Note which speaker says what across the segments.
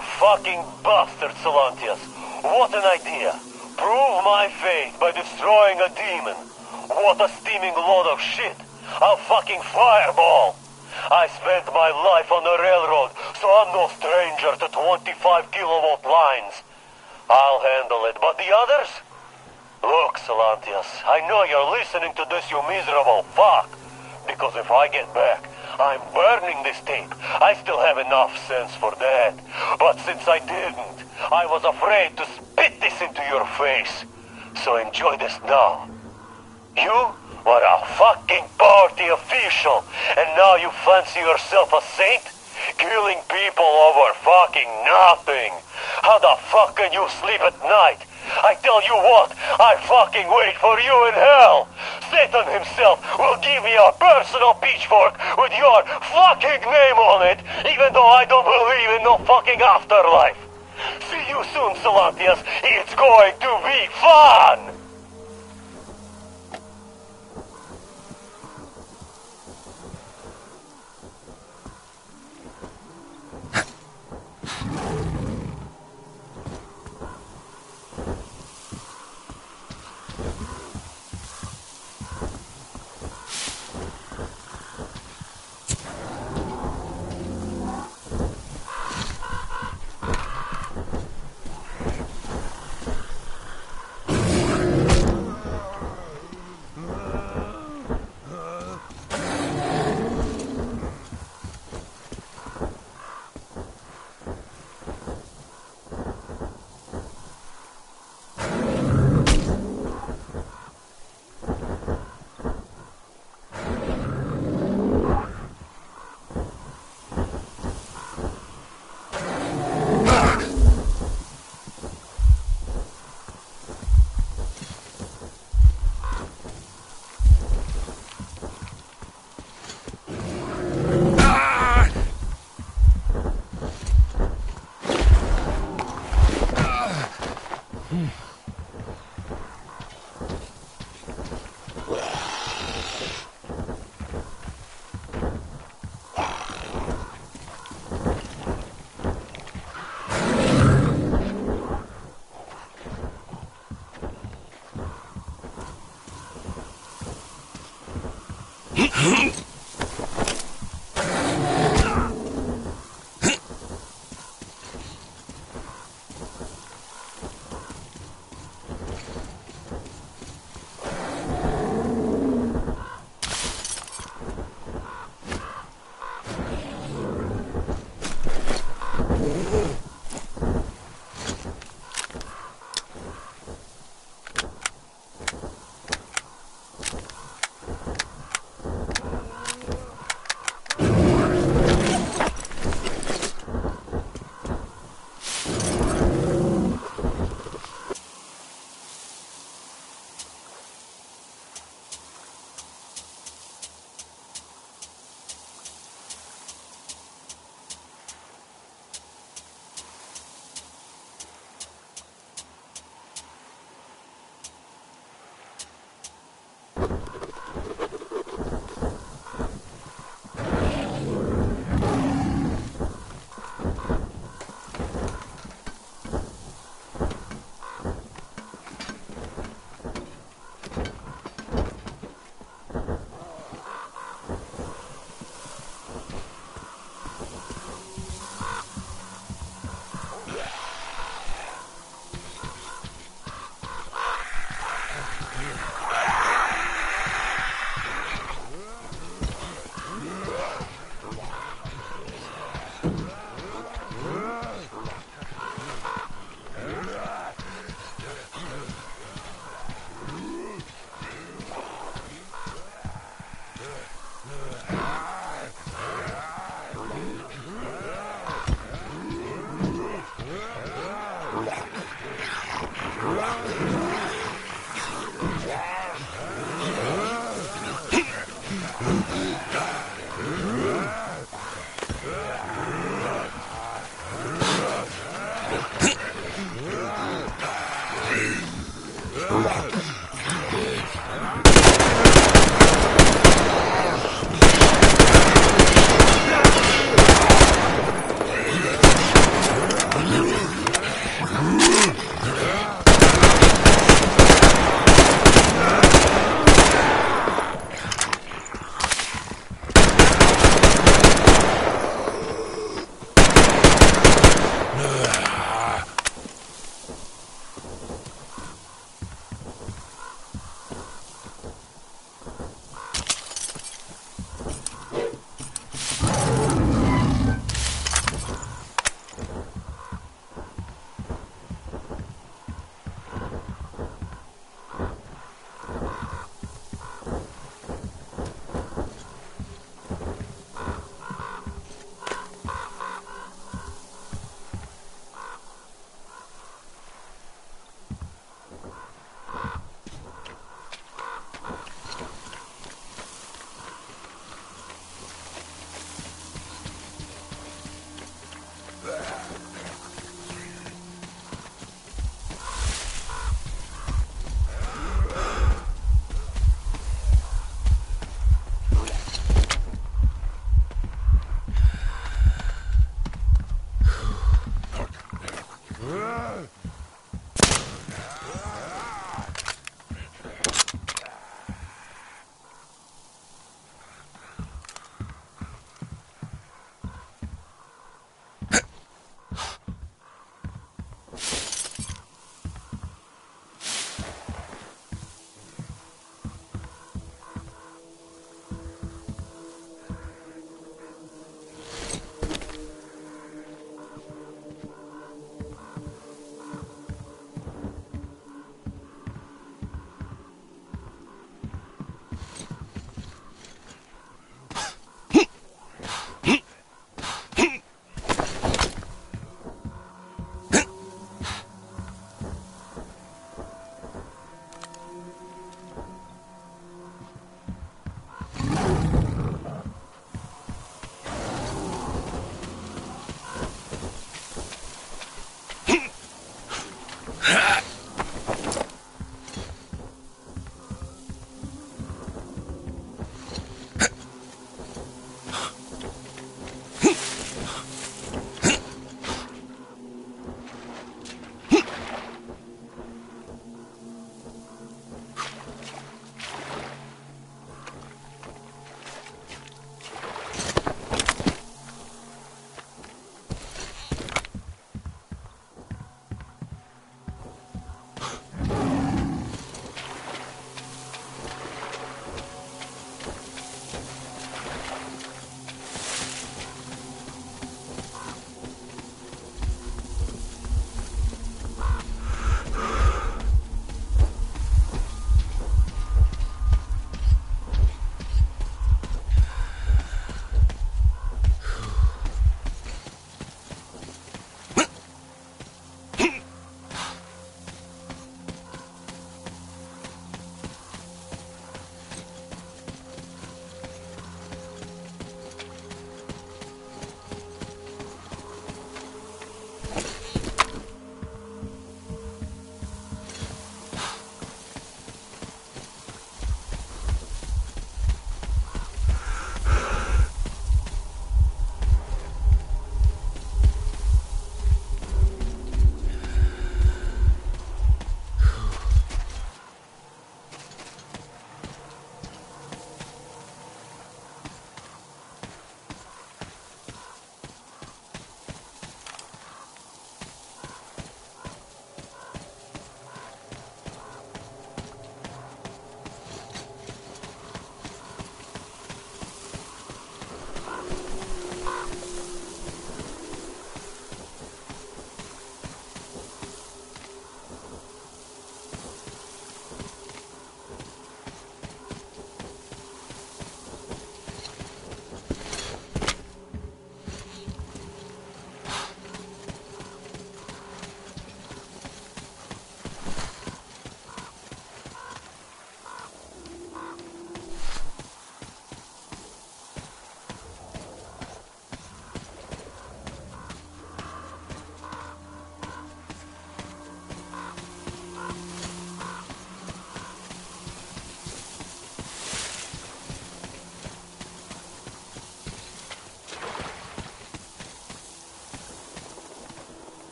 Speaker 1: fucking bastard, Silantiy. What an idea. Prove my faith by destroying a demon. What a steaming load of shit. A fucking fireball. I spent my life on the railroad, so I'm no stranger to 25 kilowatt lines. I'll handle it, but the others? Look, Silantiy, I know you're listening to this, you miserable fuck. Because if I get back, I'm burning this tape. I still have enough sense for that. But since I didn't, I was afraid to spit this into your face. So enjoy this now. You were a fucking party official, and now you fancy yourself a saint? Killing people over fucking nothing. How the fuck can you sleep at night? I tell you what, I fucking wait for you in hell. Satan himself will give me a personal pitchfork with your fucking name on it, even though I don't believe in no fucking afterlife. See you soon, Silantiy. It's going to be fun!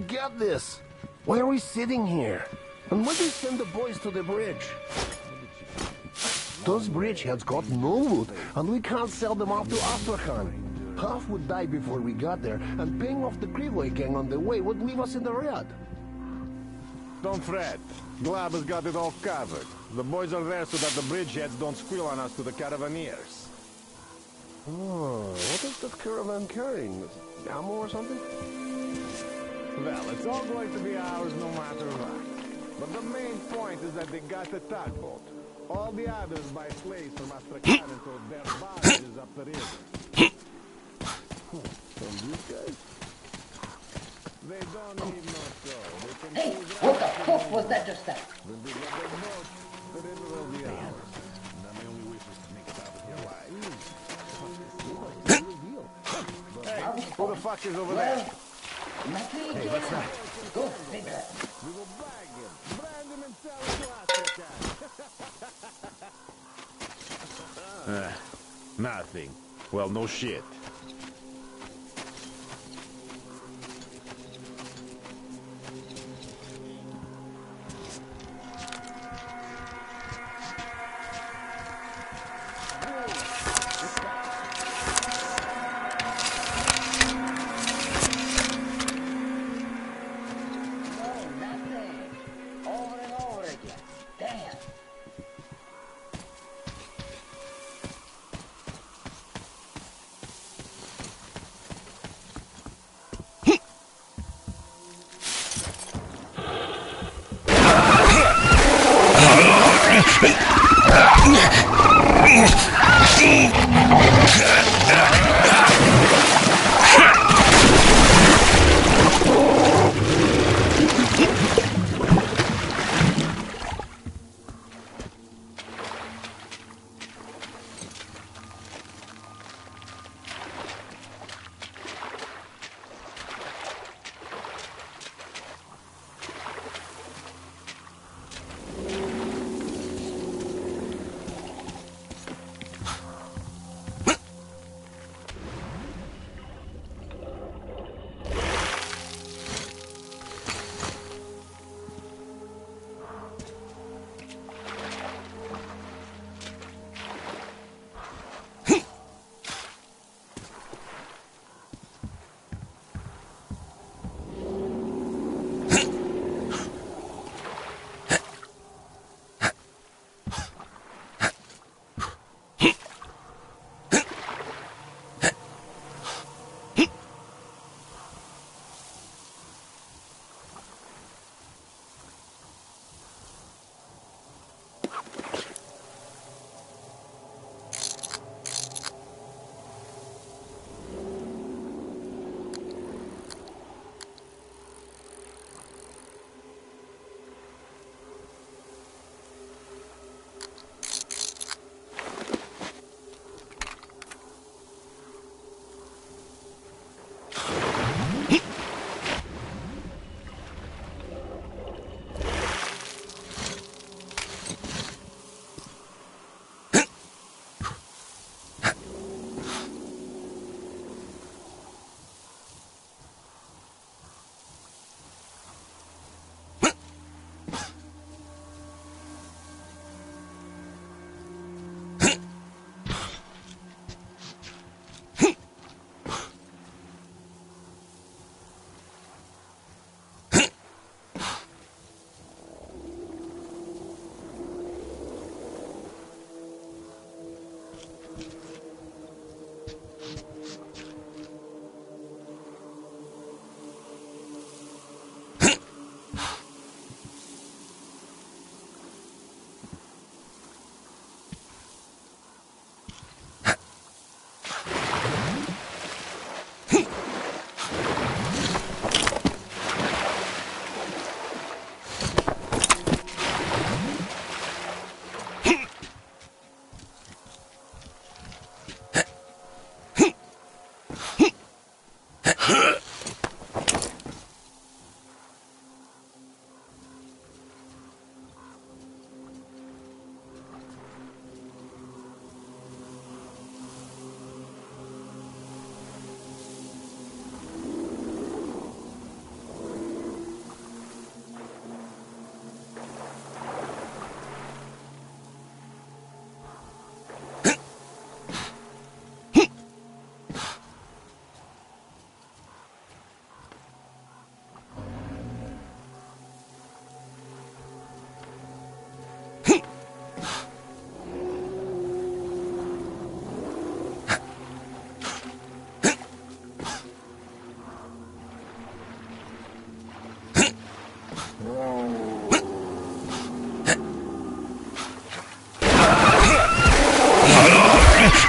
Speaker 2: Don't get this. Why are we sitting here? And why do you send the boys to the bridge? Those bridgeheads got no wood, and we can't sell them off to Astrakhan. Half would die before we got there, and paying off the Krivoy gang on the way would leave us in the red.
Speaker 3: Don't fret. Glab has got it all covered. The boys are there so that the bridgeheads don't squeal on us to the caravaneers.
Speaker 2: Oh, what is that caravan carrying? Ammo or something?
Speaker 3: Well, it's all going to be ours no matter what. But the main point is that they got the tugboat. All the others buy slaves from Astrakhan until their barges up the river.
Speaker 2: From these guys?
Speaker 3: They don't need no show.
Speaker 4: Hey, what the fuck was that just then?
Speaker 3: When they get there the river will be ours. And I'm the only way for us to make it out of here alive.
Speaker 2: Real deal.
Speaker 3: Hey, who the fuck is over there?
Speaker 4: Nothing
Speaker 2: Hey, what's that?
Speaker 3: We will bag him, brand him, and sell him to Astrakhan.
Speaker 5: Nothing. Well, no shit.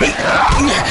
Speaker 4: Ха-ха-ха!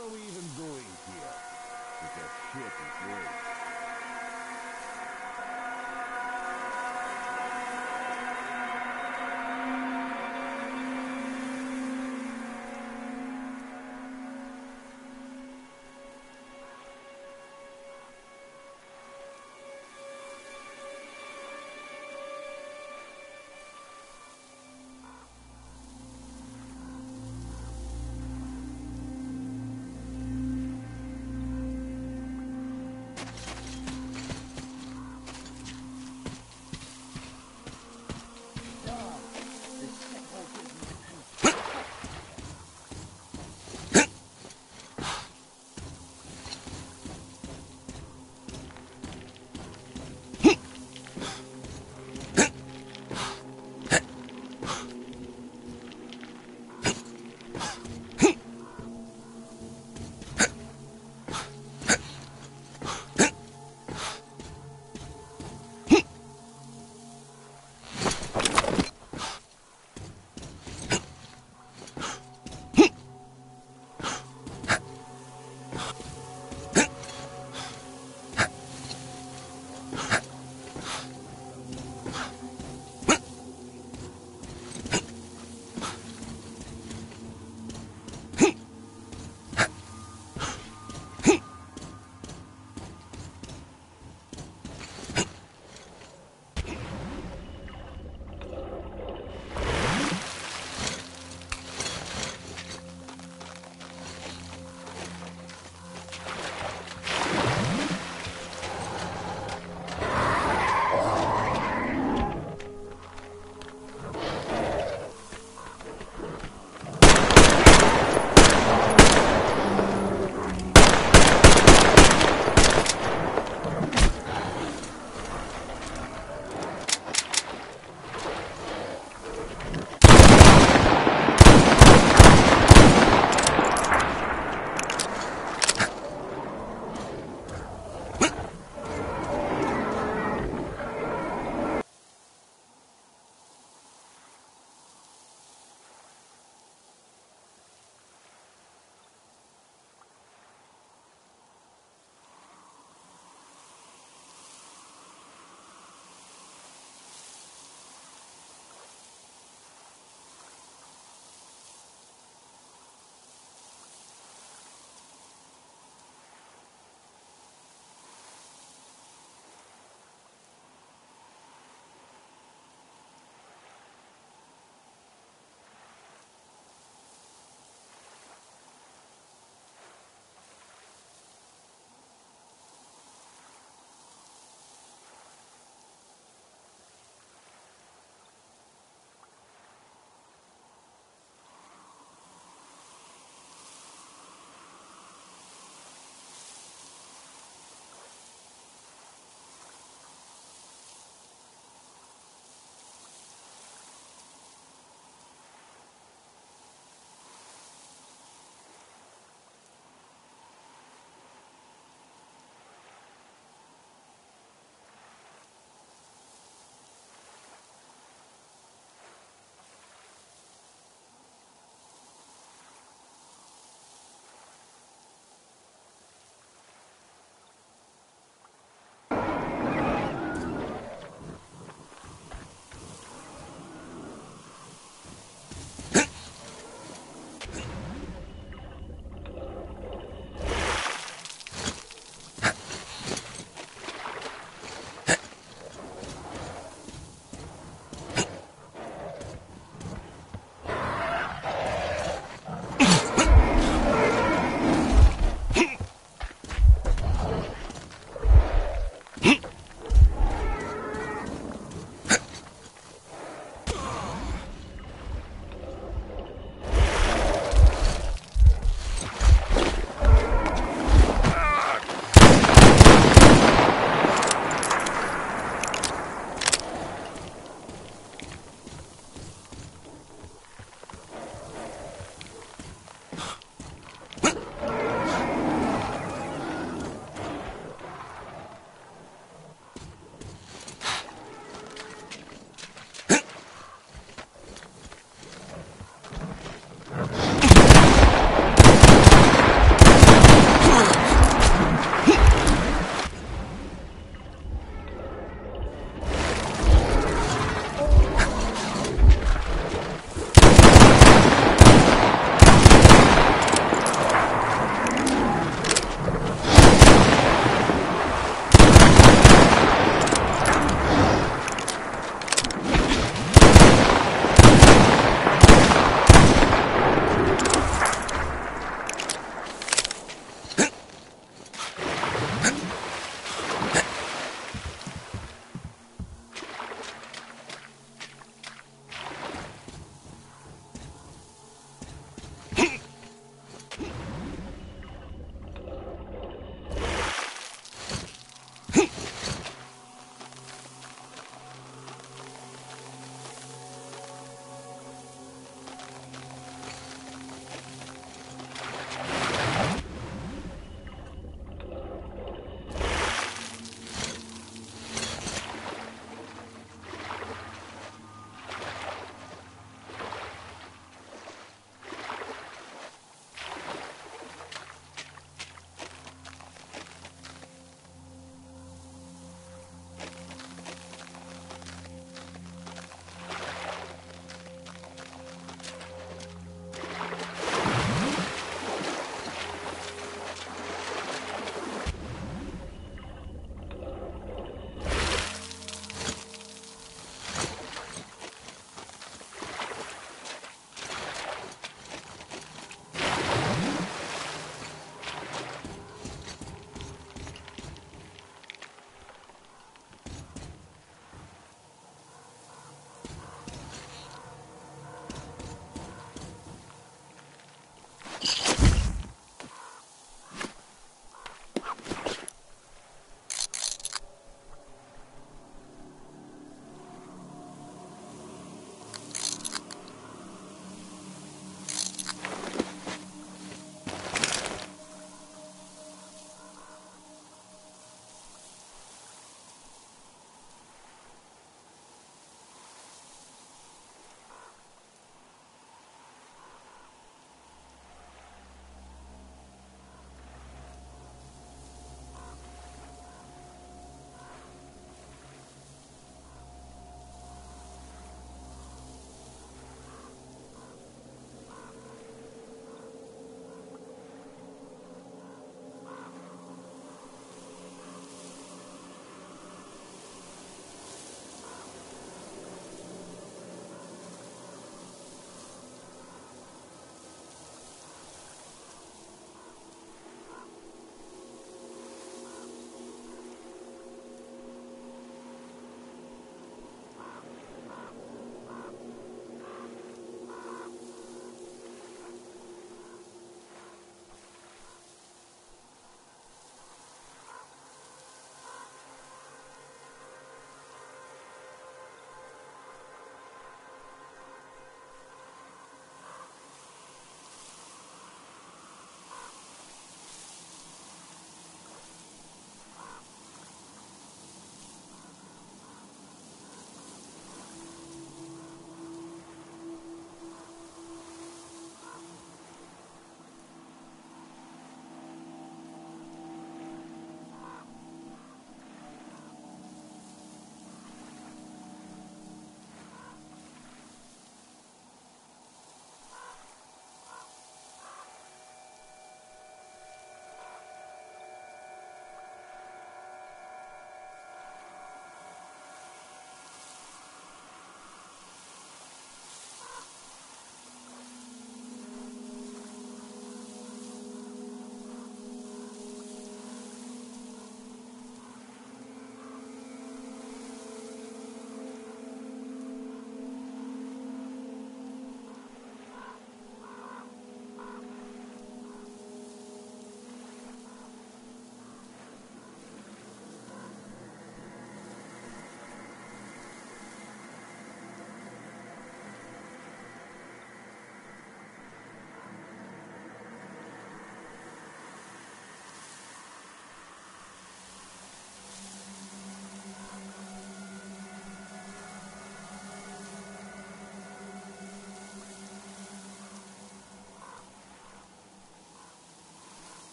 Speaker 4: Are we even doing here? Because shit is great.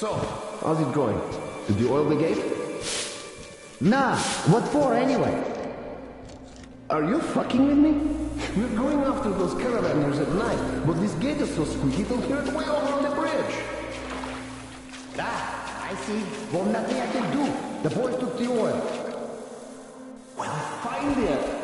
Speaker 2: So, how's it going? Did you oil the gate?
Speaker 6: Nah, what for anyway?
Speaker 2: Are you fucking with me? We're going after those caravanners at night, but this gate is so squeaky they'll hear it way over the bridge.
Speaker 6: Ah, I see. Well, nothing I can do. The boys took the oil.
Speaker 2: Well, find it.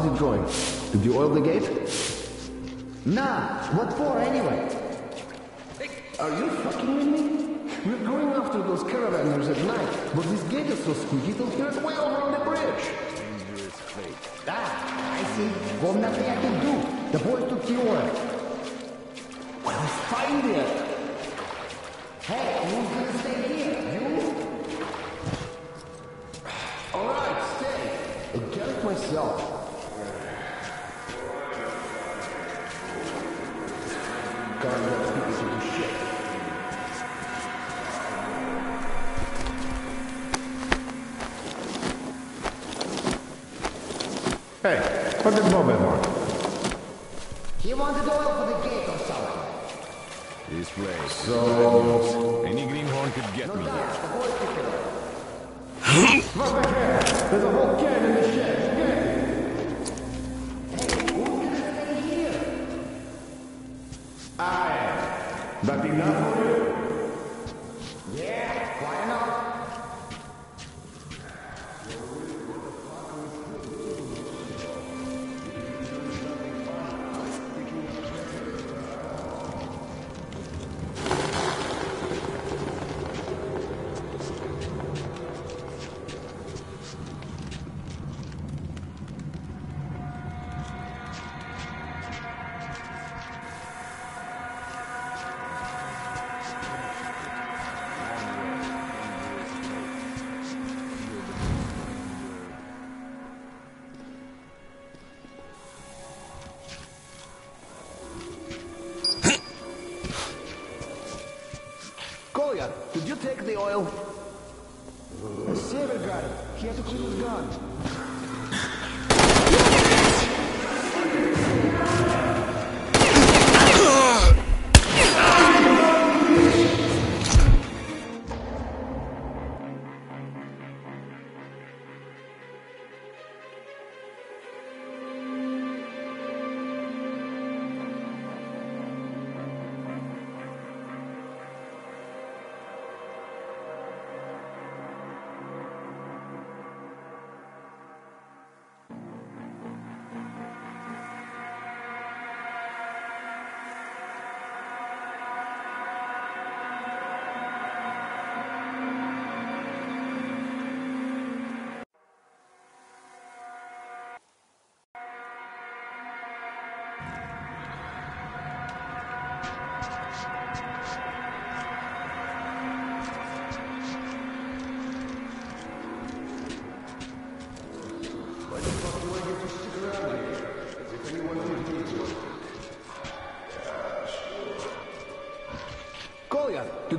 Speaker 2: How's it going? Did you oil the gate?
Speaker 6: Nah, what for anyway?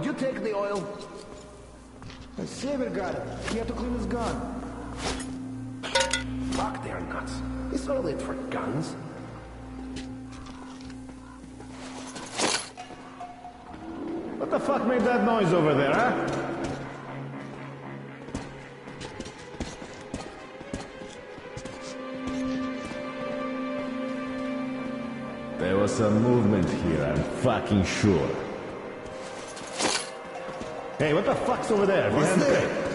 Speaker 3: Did you
Speaker 2: take the oil?
Speaker 7: Sever got it. He had to clean his gun.
Speaker 2: Fuck, they're nuts. It's all it for guns.
Speaker 7: What the fuck made that noise over there, huh?
Speaker 4: There was some movement here, I'm fucking sure.
Speaker 7: Hey, what the fuck's over there? Behind the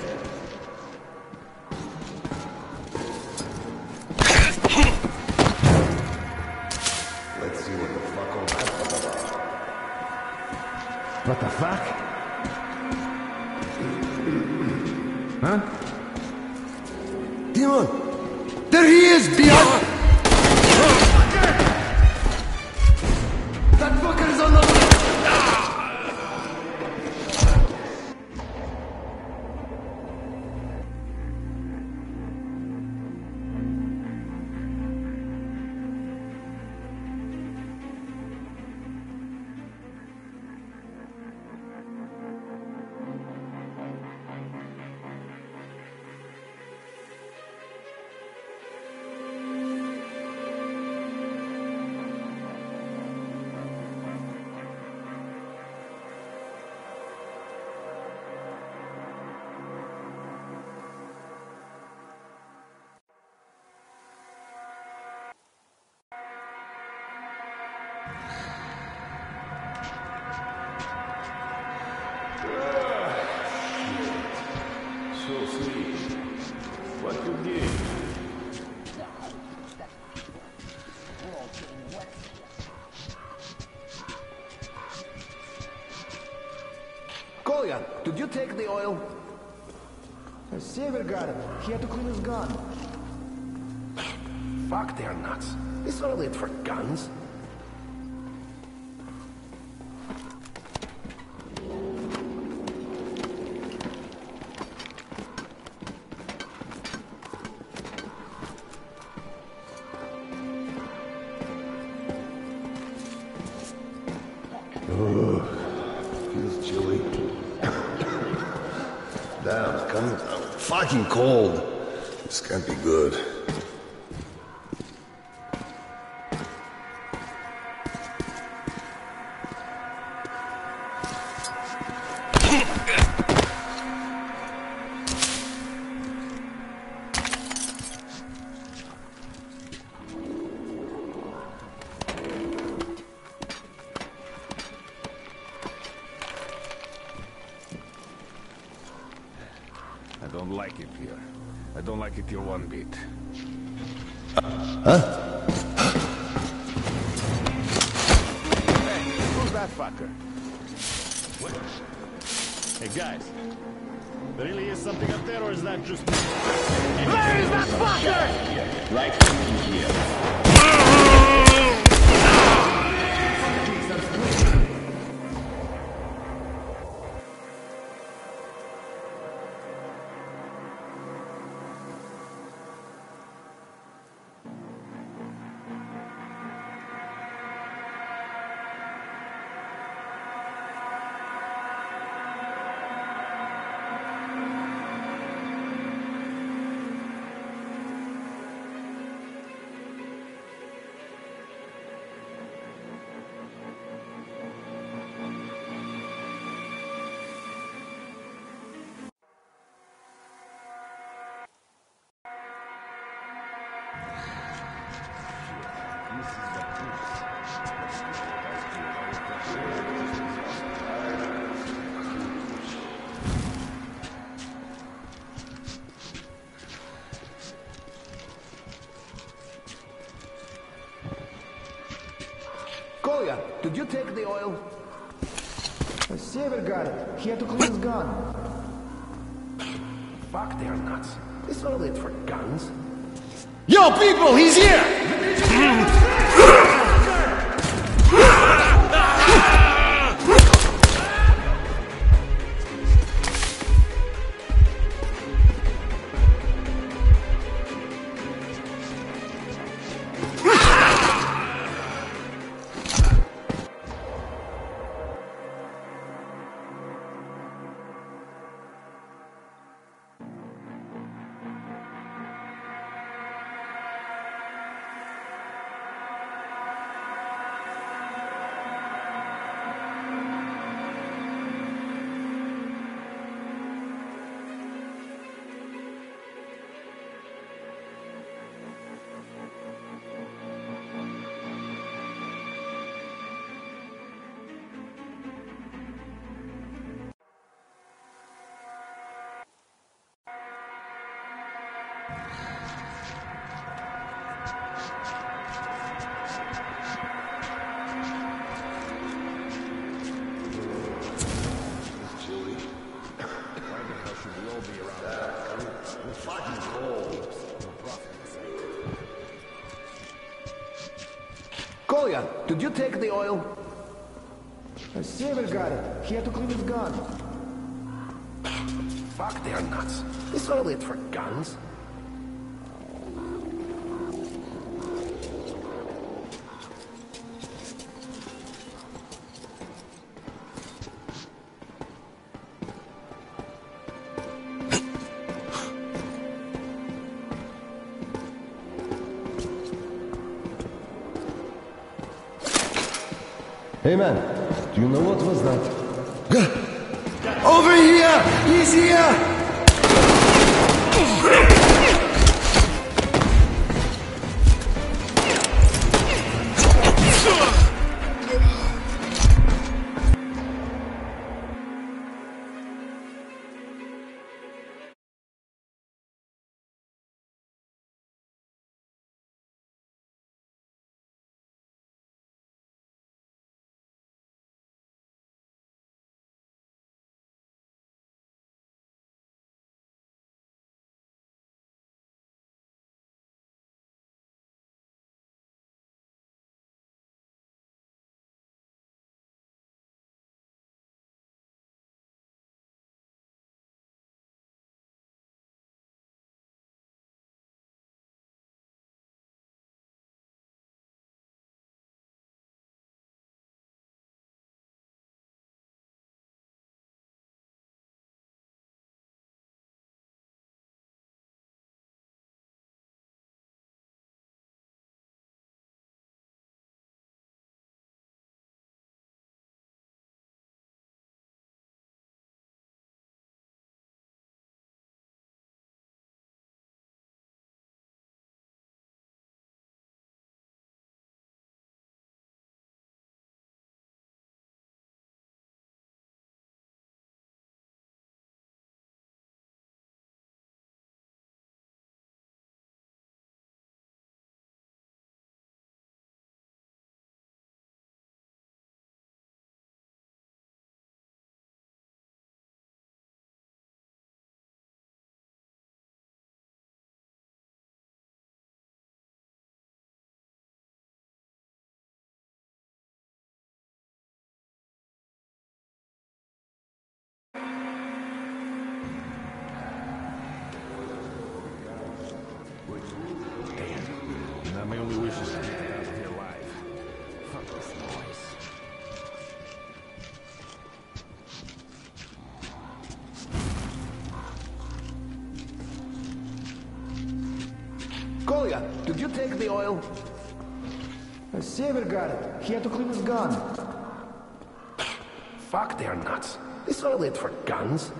Speaker 4: You
Speaker 2: take the oil?
Speaker 7: It. He had to clean his gun.
Speaker 2: Fuck, they're nuts. It's all it for guns. Kolya, you take the oil?
Speaker 8: Sever got it. He had to clean his gun.
Speaker 2: Fuck, they're nuts. This oil ain't for guns.
Speaker 7: Yo, people, he's here!
Speaker 2: Kolya, did you take the oil?
Speaker 8: Sever got it. He had to clean his gun.
Speaker 2: Fuck, they're nuts. This oil ain't for guns.
Speaker 3: Only wish is to get out of here alive. Fuck this noise.
Speaker 2: Kolya, did you take the oil?
Speaker 8: Sever got it. He had to clean his gun.
Speaker 2: Fuck, they're nuts. This oil ain't for guns.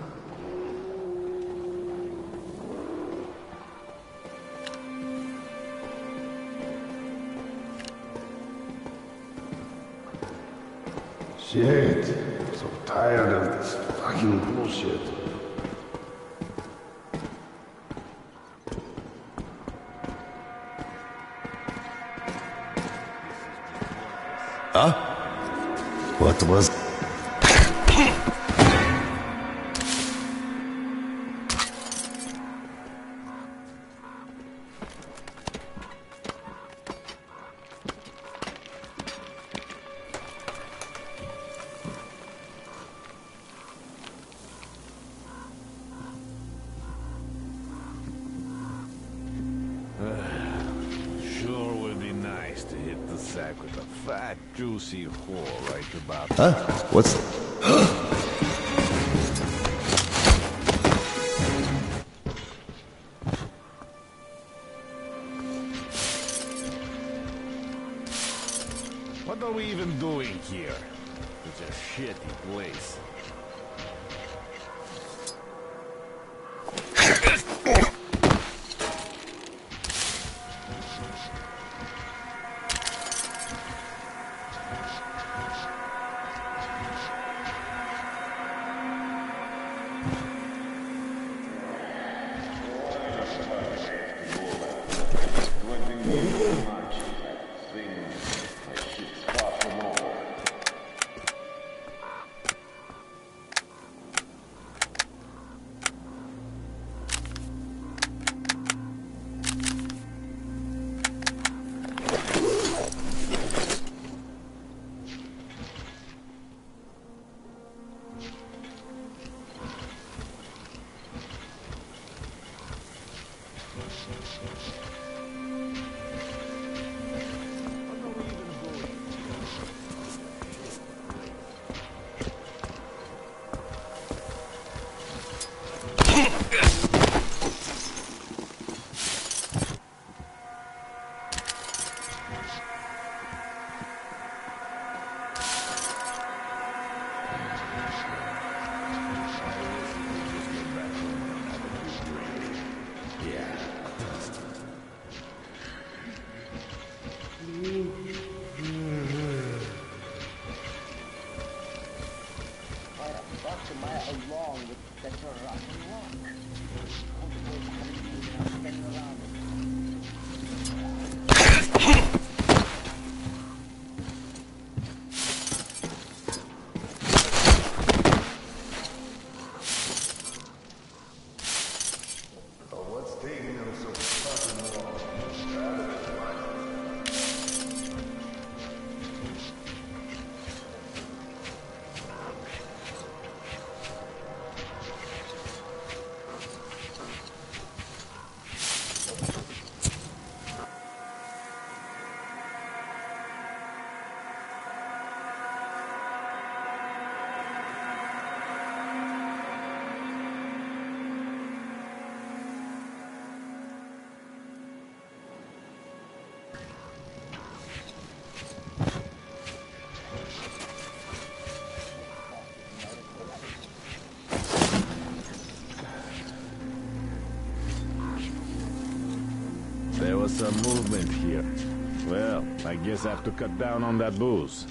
Speaker 7: Shit. I'm so tired of this fucking bullshit. Huh?
Speaker 4: What was
Speaker 5: some movement here. Well, I guess I have to cut down on that booze.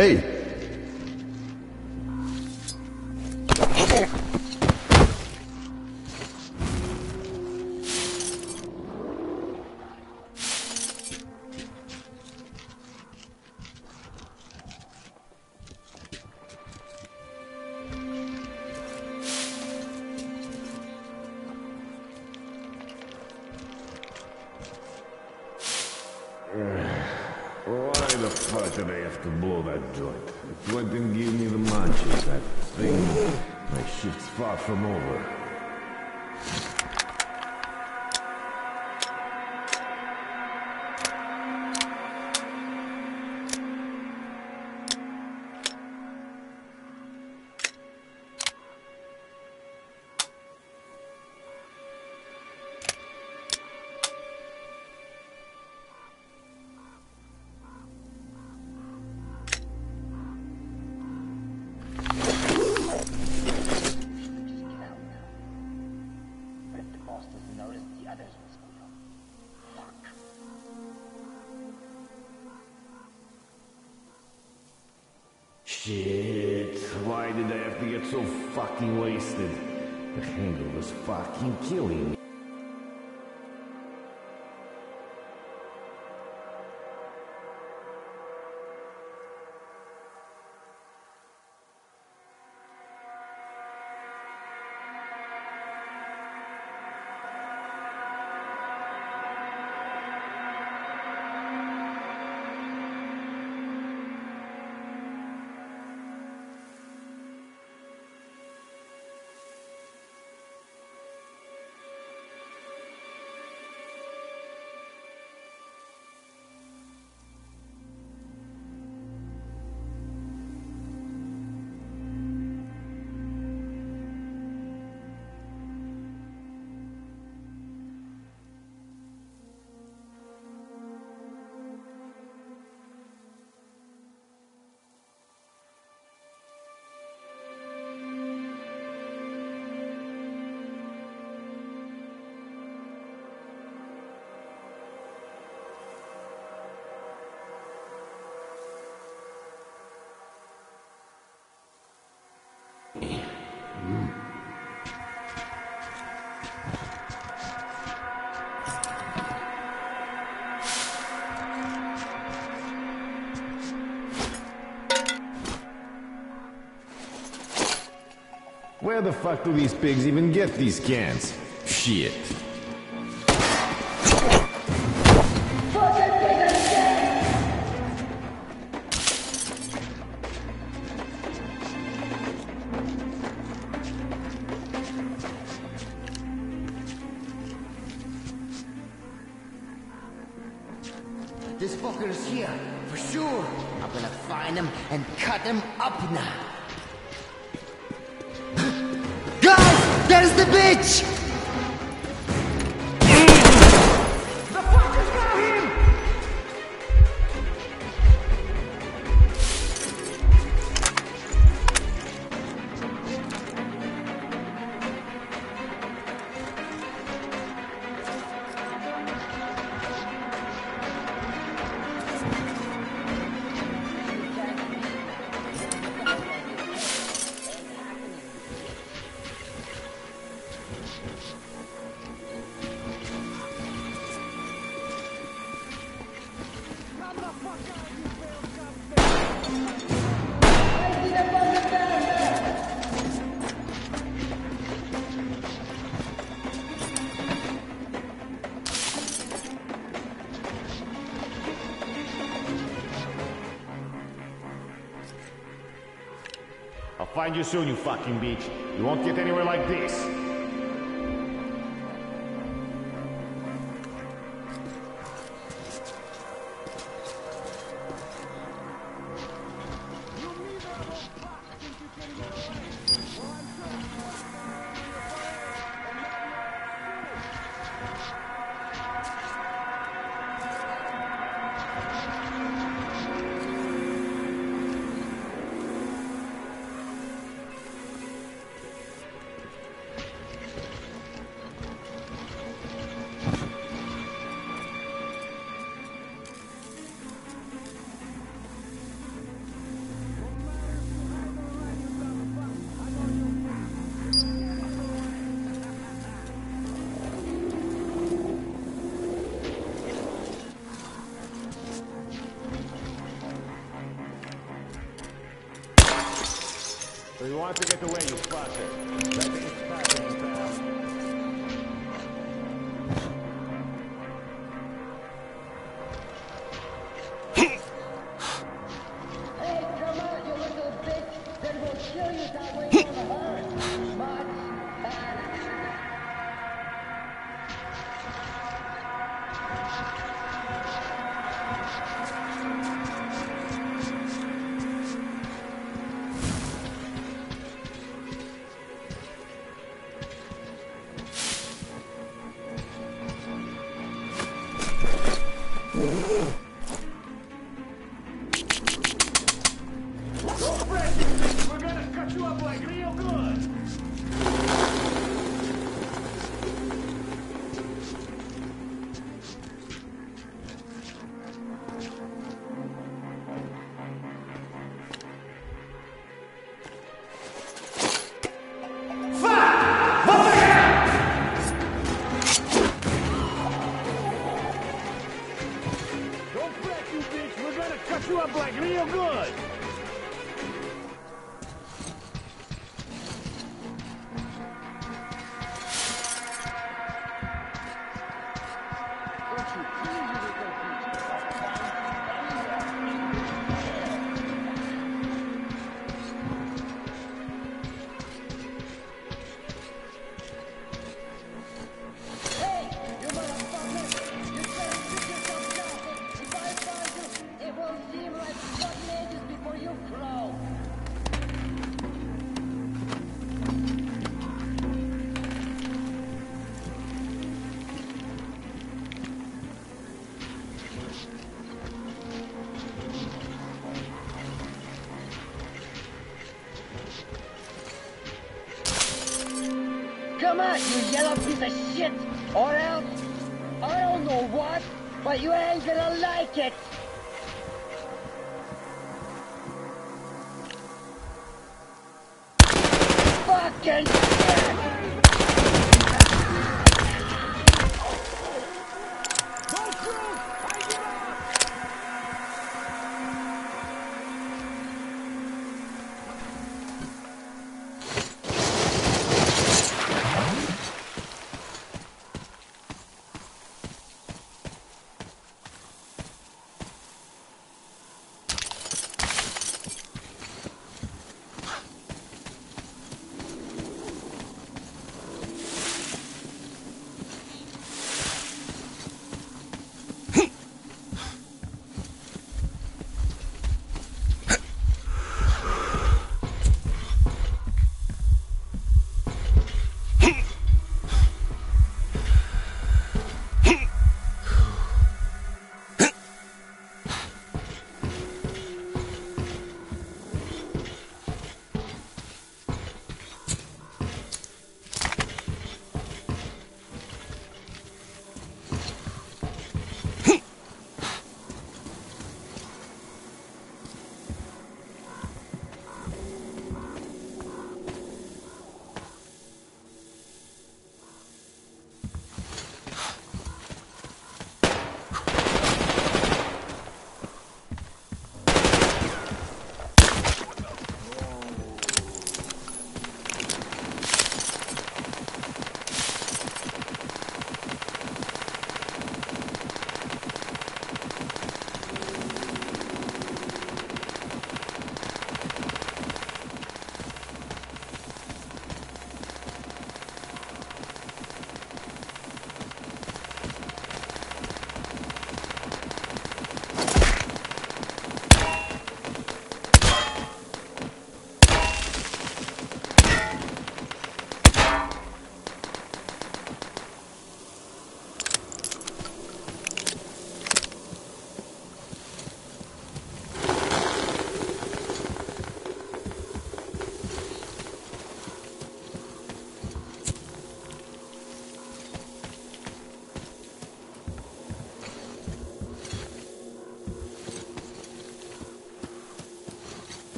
Speaker 4: Hey,
Speaker 9: Why the fuck do they to blow that joint. That weapon gave me the munchies, that thing. My shift's far from over.
Speaker 4: Shit, why did I have to get so fucking wasted? The hangover was fucking killing me. Where the fuck do these pigs even get these cans? Shit.
Speaker 6: This fucker is here, for sure. I'm gonna find him and cut him up now. Guys, there's the bitch!
Speaker 4: Find you soon, you fucking bitch. You won't get anywhere like this. You
Speaker 5: yellow piece of shit! Or else, I don't know what, but you ain't gonna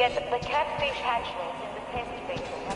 Speaker 10: Yet the catfish hatchlings in the test basin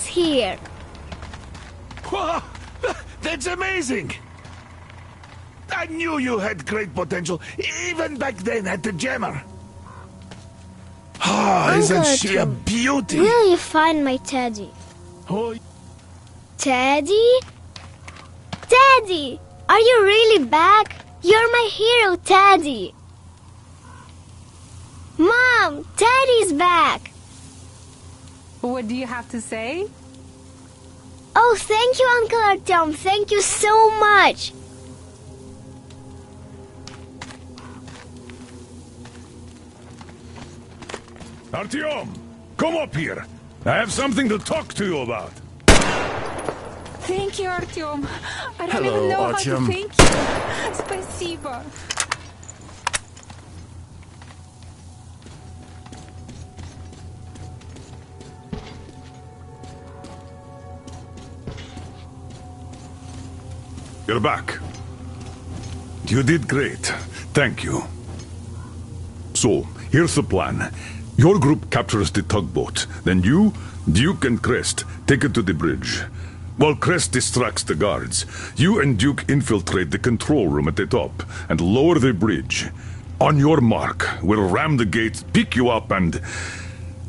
Speaker 11: is here.
Speaker 12: Wow, that's amazing! I knew you had great potential, even back then at the Jammer. Ah, isn't she a beauty?
Speaker 11: Will you find my Teddy?
Speaker 12: Oh,
Speaker 11: Teddy? Teddy! Are you really back? You're my hero, Teddy! Mom, Teddy's back!
Speaker 13: what do you have to say?
Speaker 11: Oh, thank you, Uncle Artyom. Thank you so much.
Speaker 12: Artyom, come up here. I have something to talk to you about.
Speaker 13: Thank you, Artyom. I don't
Speaker 12: Hello,
Speaker 13: even know
Speaker 12: Artyom.
Speaker 13: how to thank you. Спасибо.
Speaker 12: You're back. You did great. Thank you. So, here's the plan. Your group captures the tugboat. Then you, Duke, and Krest take it to the bridge. While Krest distracts the guards, you and Duke infiltrate the control room at the top and lower the bridge. On your mark, we'll ram the gate, pick you up, and.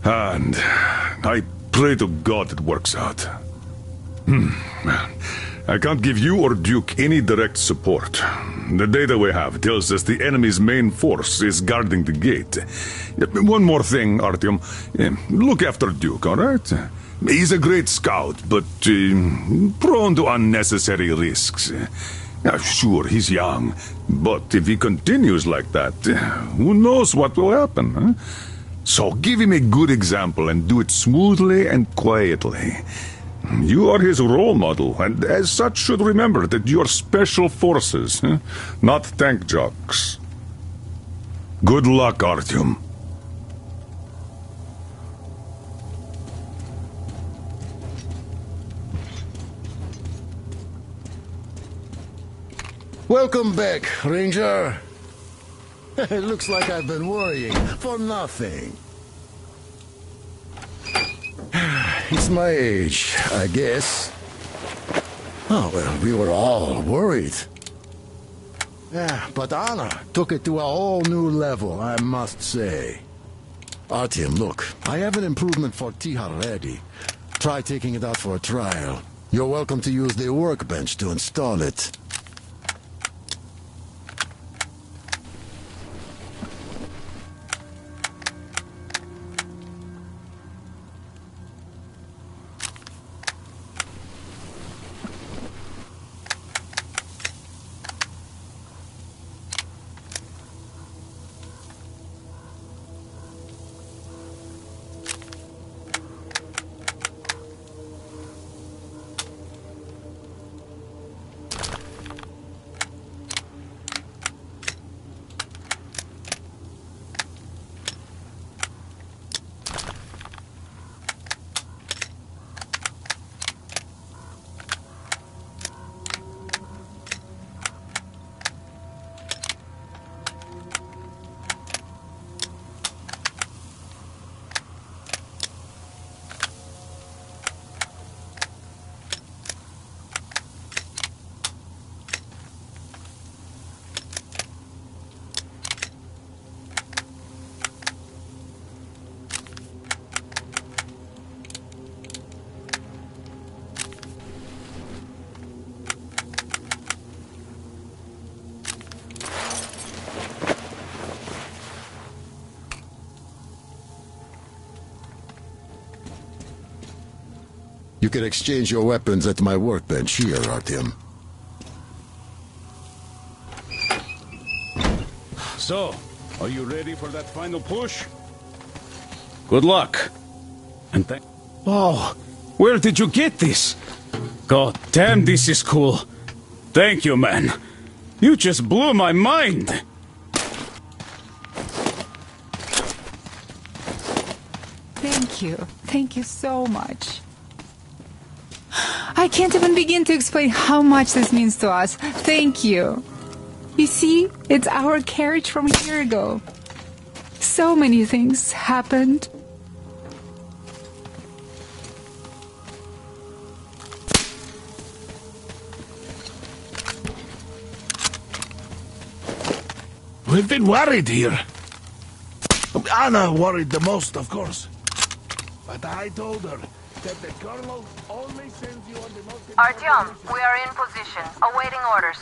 Speaker 12: And. I pray to God it works out. Hmm. I can't give you or Duke any direct support. The data we have tells us the enemy's main force is guarding the gate. One more thing, Artyom. Eh, Look after Duke, all right? He's a great scout, but uh, prone to unnecessary risks. Uh, sure, he's young, but if he continues like that, uh, who knows what will happen, huh? So give him a good example and do it smoothly and quietly. You are his role model, and as such should remember that you are special forces, not tank jocks. Good luck, Artyom.
Speaker 7: Welcome back, Ranger. it looks like I've been worrying for nothing. It's my age, I guess. Oh, well, we were all worried. Yeah, but Anna took it to a whole new level, I must say. Artyom, look, I have an improvement for Tihar ready. Try taking it out for a trial. You're welcome to use the workbench to install it. Can exchange your weapons at my workbench here, Artyom.
Speaker 3: So, are you ready for that final push? Good luck. And thank. Oh, where did you get this? God damn, this is cool. Thank you, man. You just blew my mind.
Speaker 13: Thank you. Thank you so much. I can't even begin to explain how much this means to us. Thank you. You see, it's our carriage from a year ago. So many things happened.
Speaker 14: We've been worried here. Anna worried the most, of course. But I told her that the colonel...
Speaker 15: Artyom, we are in position, awaiting orders.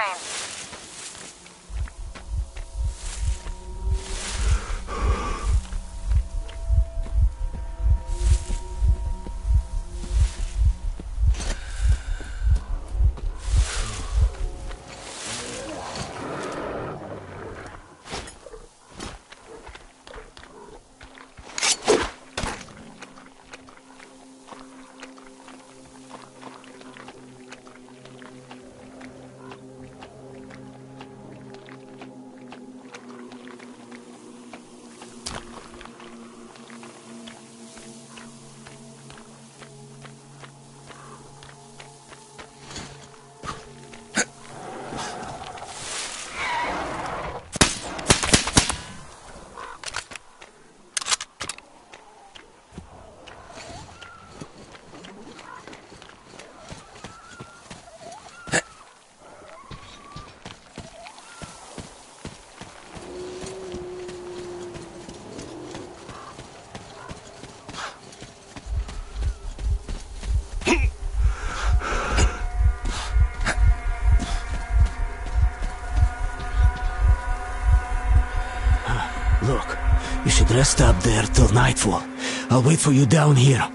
Speaker 15: train. rest up there till nightfall. I'll wait for you down here.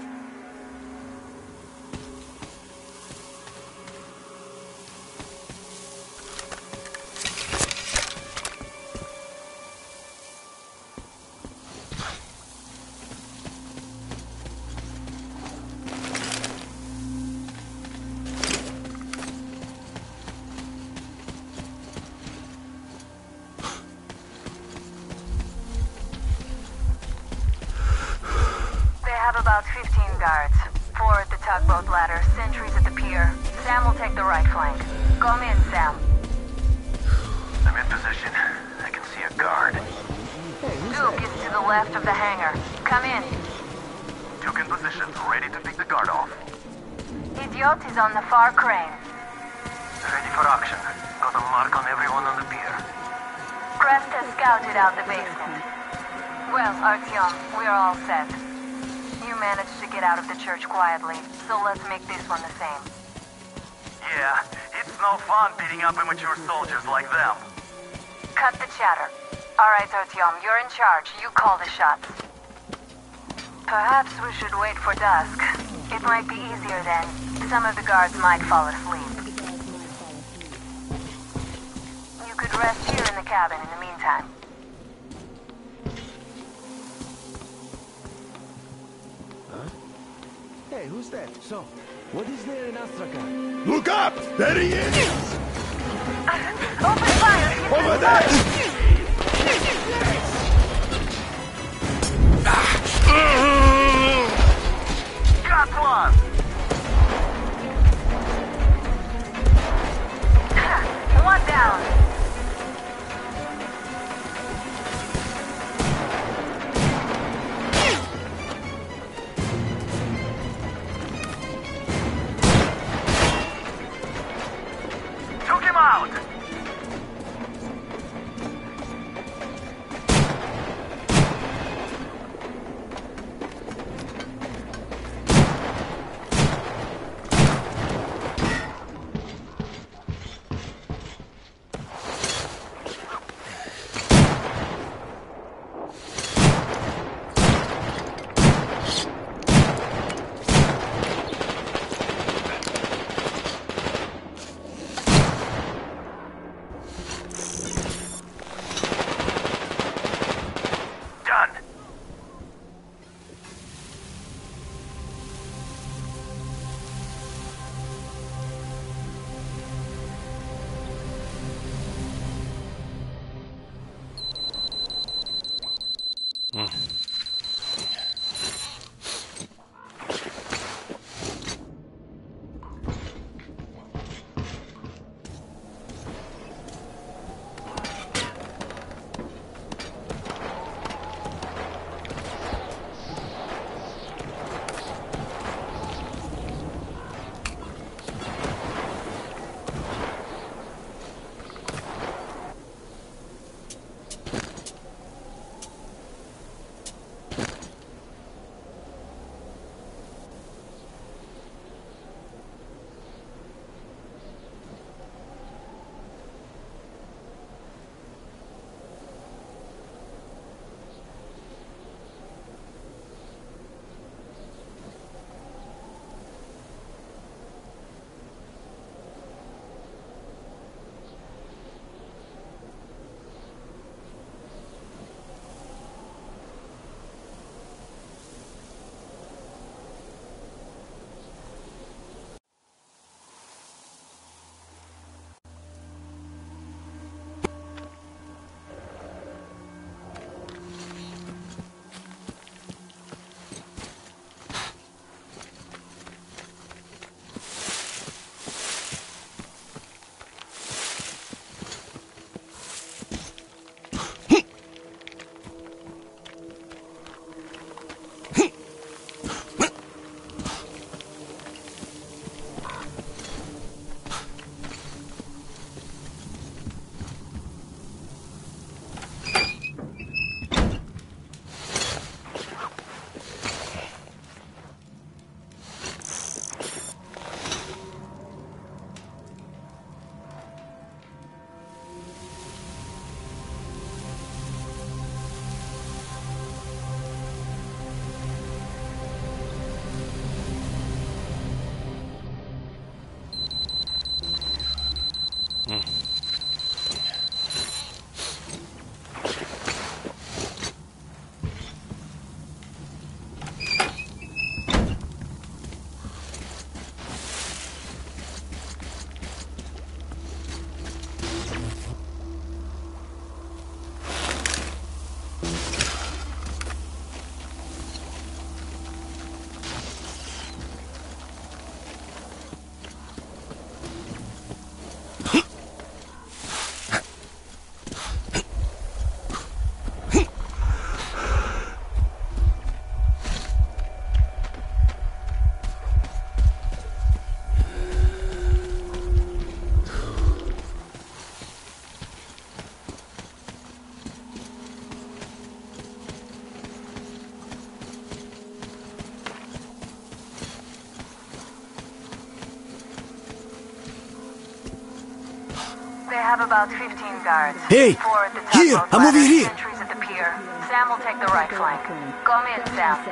Speaker 16: About 15 guards.
Speaker 17: Hey,
Speaker 15: Four at the
Speaker 18: here, I'm over here.
Speaker 15: Sentries at the pier. Sam will take the right flank. Come in, Sam.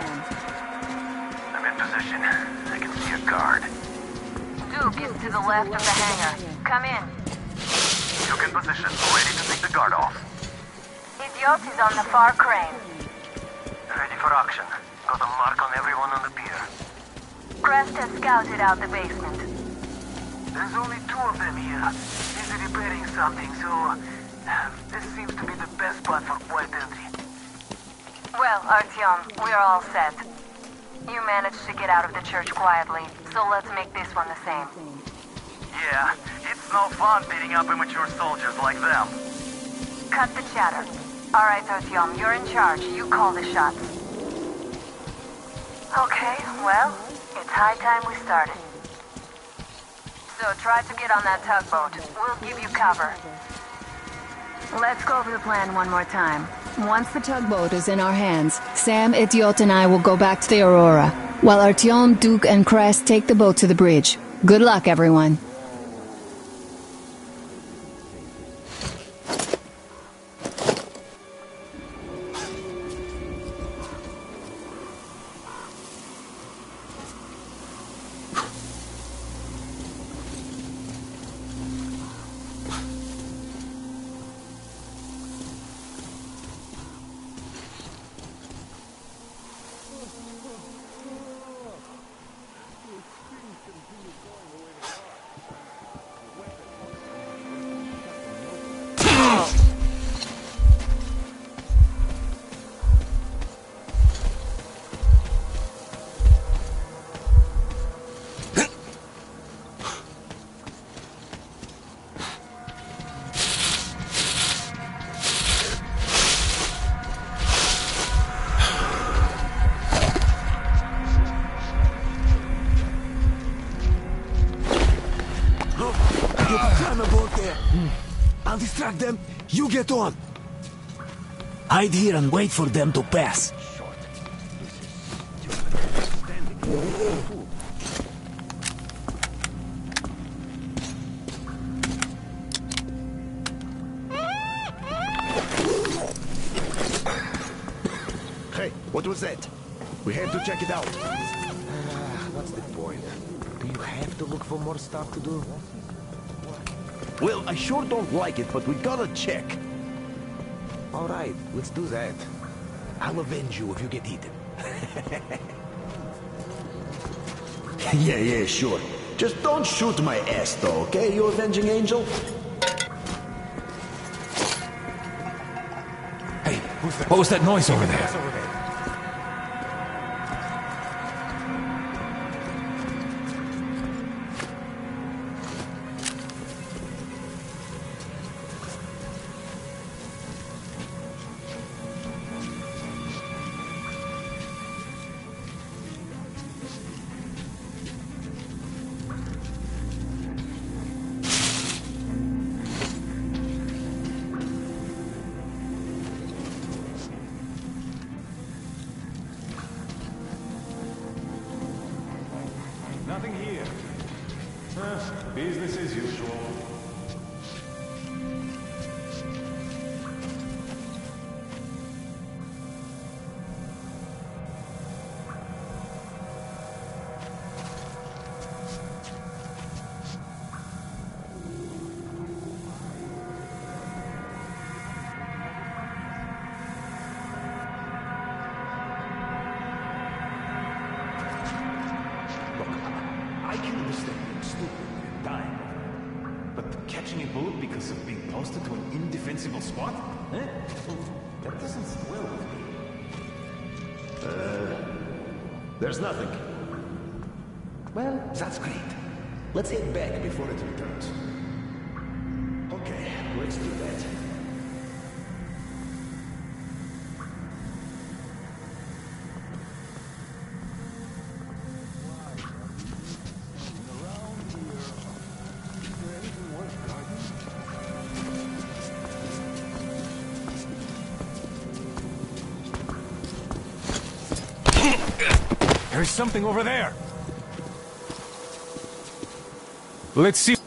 Speaker 19: I'm in position. I can see a guard.
Speaker 15: Duke is to the left of the hangar. Come in.
Speaker 19: Took in position, ready to take the guard off.
Speaker 15: Idiot is on the far crane.
Speaker 19: Ready for action. Got a mark on everyone on the pier.
Speaker 15: Krest has scouted out the basement.
Speaker 19: There's only two of them here. Repairing something, so... Um, this seems to be the best spot for quiet entry.
Speaker 15: Well, Artyom, we're all set. You managed to get out of the church quietly, so let's make this one the same.
Speaker 19: Yeah, it's no fun beating up immature soldiers like them.
Speaker 15: Cut the chatter. All right, Artyom, you're in charge. You call the shots. Okay, well, it's high time we started. So try to get on that tugboat. We'll give you cover. Let's go over the plan one more time.
Speaker 20: Once the tugboat is in our hands, Sam, Idiot, and I will go back to the Aurora, while Artyom, Duke, and Krest take the boat to the bridge. Good luck, everyone.
Speaker 18: Get on. Hide here and wait for them to pass.
Speaker 21: Hey, what was that? We have to check it out.
Speaker 2: Ah, what's the point? Do you have to look for more stuff to do?
Speaker 21: Well, I sure don't like it, but we gotta check.
Speaker 2: All right, let's do that. I'll avenge you if you get eaten.
Speaker 21: yeah, yeah, sure. Just don't shoot my ass, though, okay, you avenging angel?
Speaker 3: Hey, who's that? what was that noise over there? Something over there. Let's see.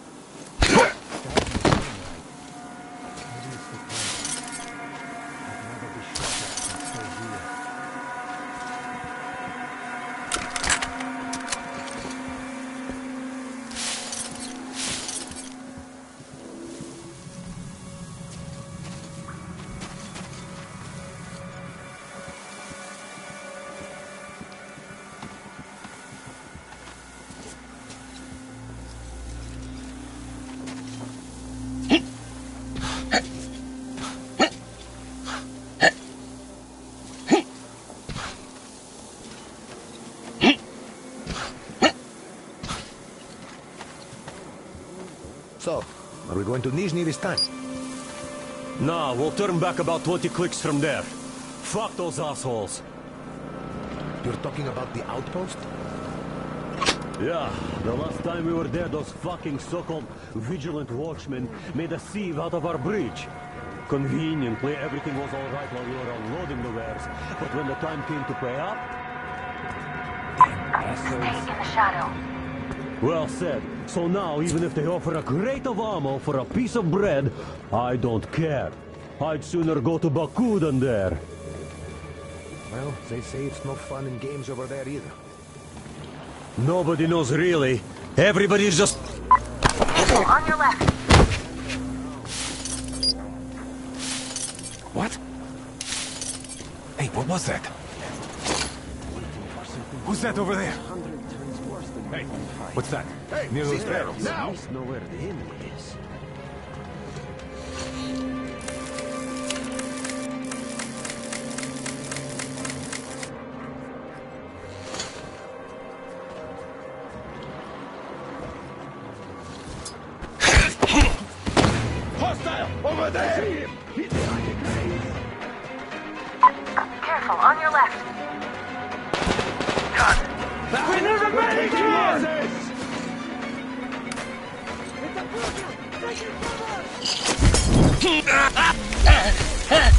Speaker 22: So, are we going to Nizhny this time?
Speaker 23: Nah, we'll turn back about 20 clicks from there. Fuck those assholes.
Speaker 22: You're talking about the outpost?
Speaker 23: Yeah, the last time we were there, those fucking so-called vigilant watchmen made a sieve out of our bridge. Conveniently, everything was all right while we were unloading the wares, but when the time came to pay up...
Speaker 15: i Stay in the shadow.
Speaker 23: Well said. So now, even if they offer a crate of ammo for a piece of bread, I don't care. I'd sooner go to Baku than there.
Speaker 22: Well, they say it's no fun in games over there either.
Speaker 23: Nobody knows really. Everybody's just...
Speaker 15: Careful, on your left.
Speaker 3: What? Hey, what was that? Who's that over there? Hey, what's that?
Speaker 22: Hey,
Speaker 3: Near those barrels.
Speaker 22: now!
Speaker 23: know where the enemy is.
Speaker 24: Hostile! Over there!
Speaker 15: Careful, on your left.
Speaker 24: We never
Speaker 3: What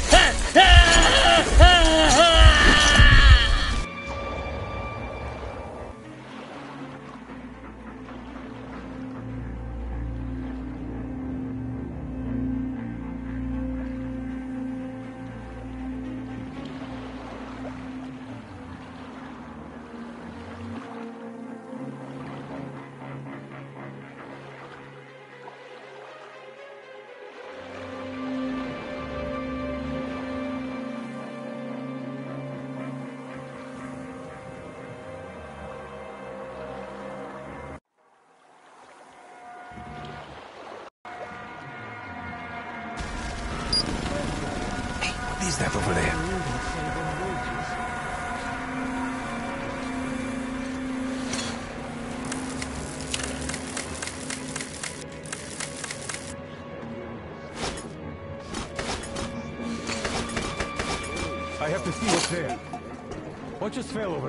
Speaker 2: just fell over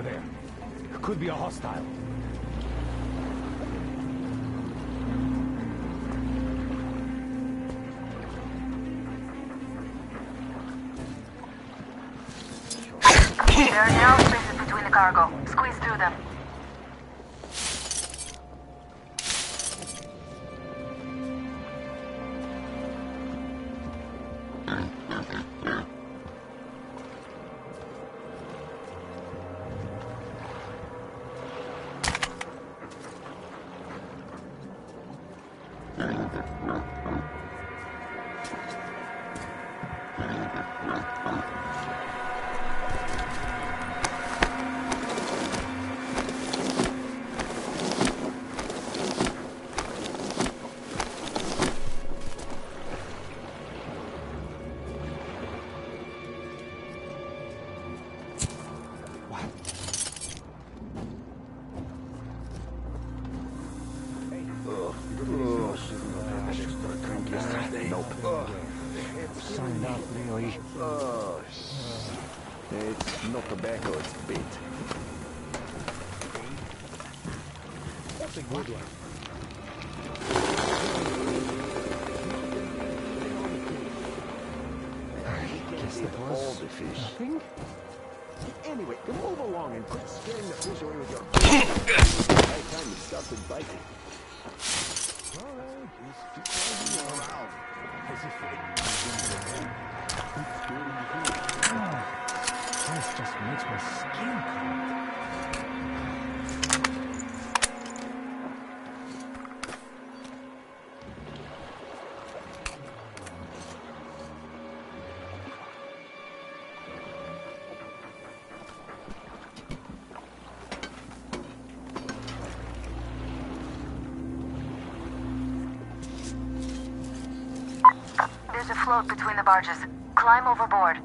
Speaker 25: quit scaring the fish away with your...
Speaker 15: float between the barges. Climb overboard.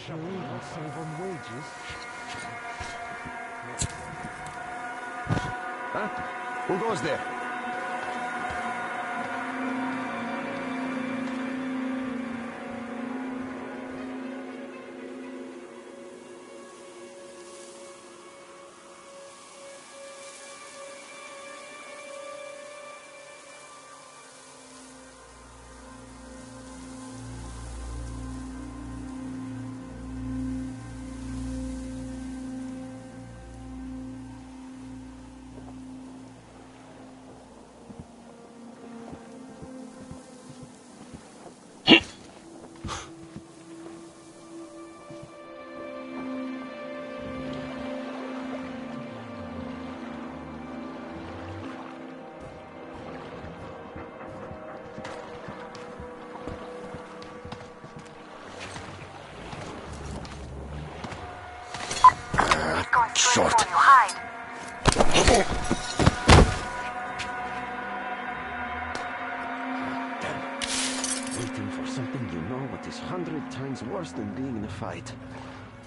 Speaker 3: That's okay. We'll save on wages.
Speaker 2: Huh? Who goes there?
Speaker 15: Short.
Speaker 2: Waiting for something you know what is hundred times worse than being in a fight.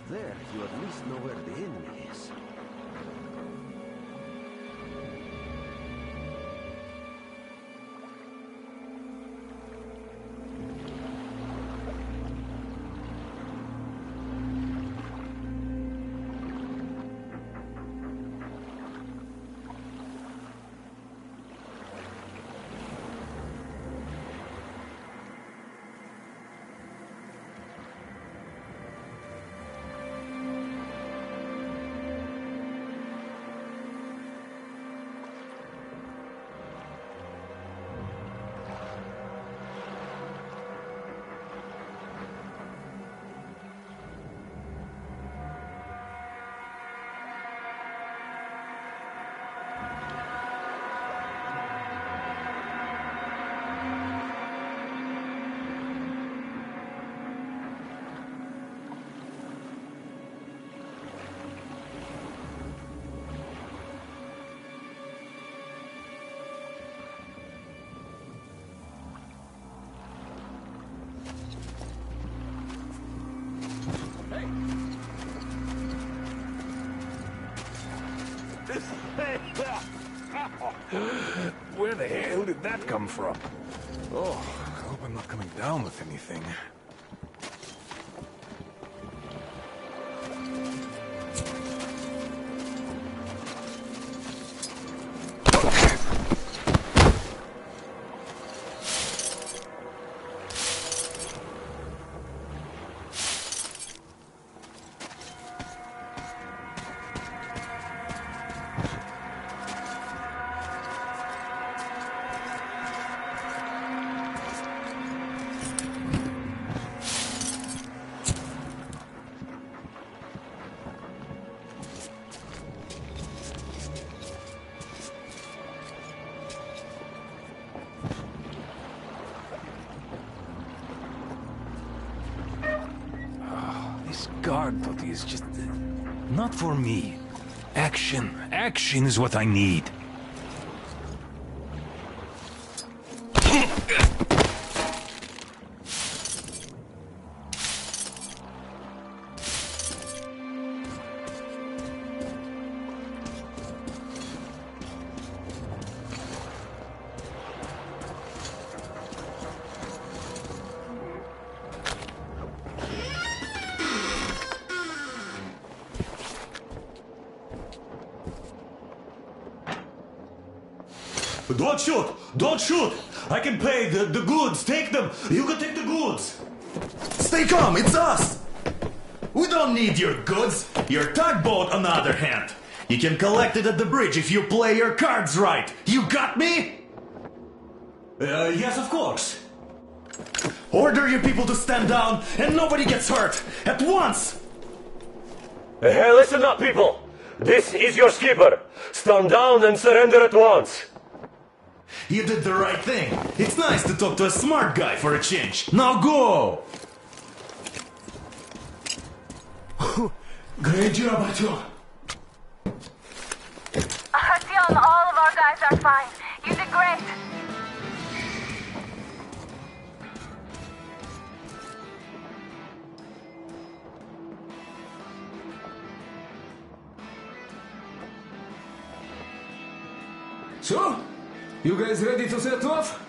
Speaker 2: There, you at least know where the enemy is.
Speaker 26: Where the hell did that come from? Oh, I hope I'm not coming down with anything. For me. Action. Action is what I need.
Speaker 1: The, the goods. Take them. You can take the goods.
Speaker 27: Stay calm, it's us! We don't need your goods. Your tugboat, on the other hand. You can collect it at the bridge if you play your cards right. You got me?
Speaker 1: Uh, yes, of course.
Speaker 27: Order your people to stand down and nobody gets hurt. At once!
Speaker 1: Hey, listen up, people. This is your skipper. Stand down and surrender at once.
Speaker 27: You did the right thing. It's nice to talk to a smart guy for a change. Now go!
Speaker 28: Great job,
Speaker 15: guys
Speaker 28: ready to set off?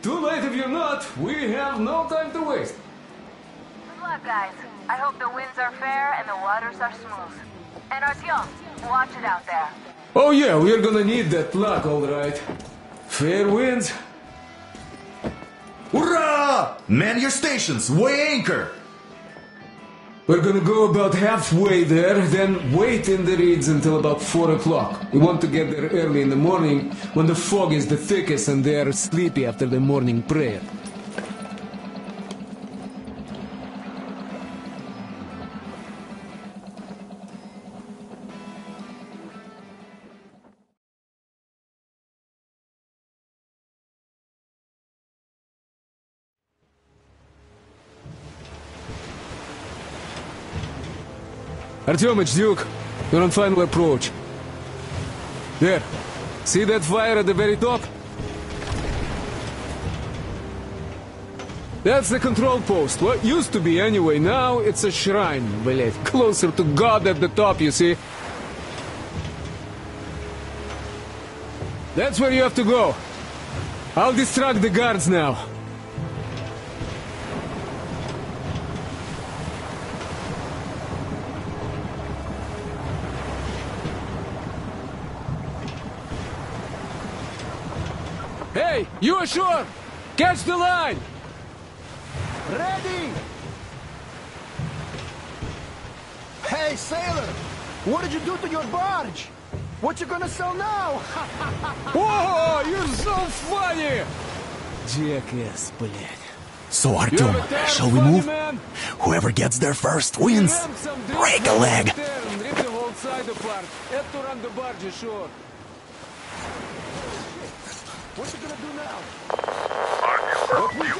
Speaker 28: Too late if you're not. We have no time to waste.
Speaker 15: Good luck, guys. I hope the winds are fair and the waters are smooth. And Artyom, watch it out there.
Speaker 28: Oh yeah, we're gonna need that luck, all right. Fair winds.
Speaker 27: Hurrah! Man your stations, weigh anchor!
Speaker 28: We're gonna go about halfway there, then wait in the reeds until about 4 o'clock. We want to get there early in the morning when the fog is the thickest and they are sleepy after the morning prayer. Artyomich, Duke, you're on final approach. There. See that fire at the very top? That's the control post. What used to be anyway. Now it's a shrine, блядь. Closer to God at the top, you see? That's where you have to go. I'll distract the guards now. you ashore! Catch the line!
Speaker 2: Ready! Hey, sailor! What did you do to your barge? What you gonna sell now?
Speaker 28: Whoa, you're so funny! Jackass, блядь.
Speaker 27: So,
Speaker 28: You
Speaker 27: Artyom,
Speaker 28: have a terrible
Speaker 27: shall we
Speaker 28: funny
Speaker 27: move?
Speaker 28: man.
Speaker 27: Whoever gets there first wins.
Speaker 28: Grab some drinks
Speaker 27: Break a
Speaker 28: from
Speaker 27: leg.
Speaker 2: What you gonna do now?
Speaker 29: The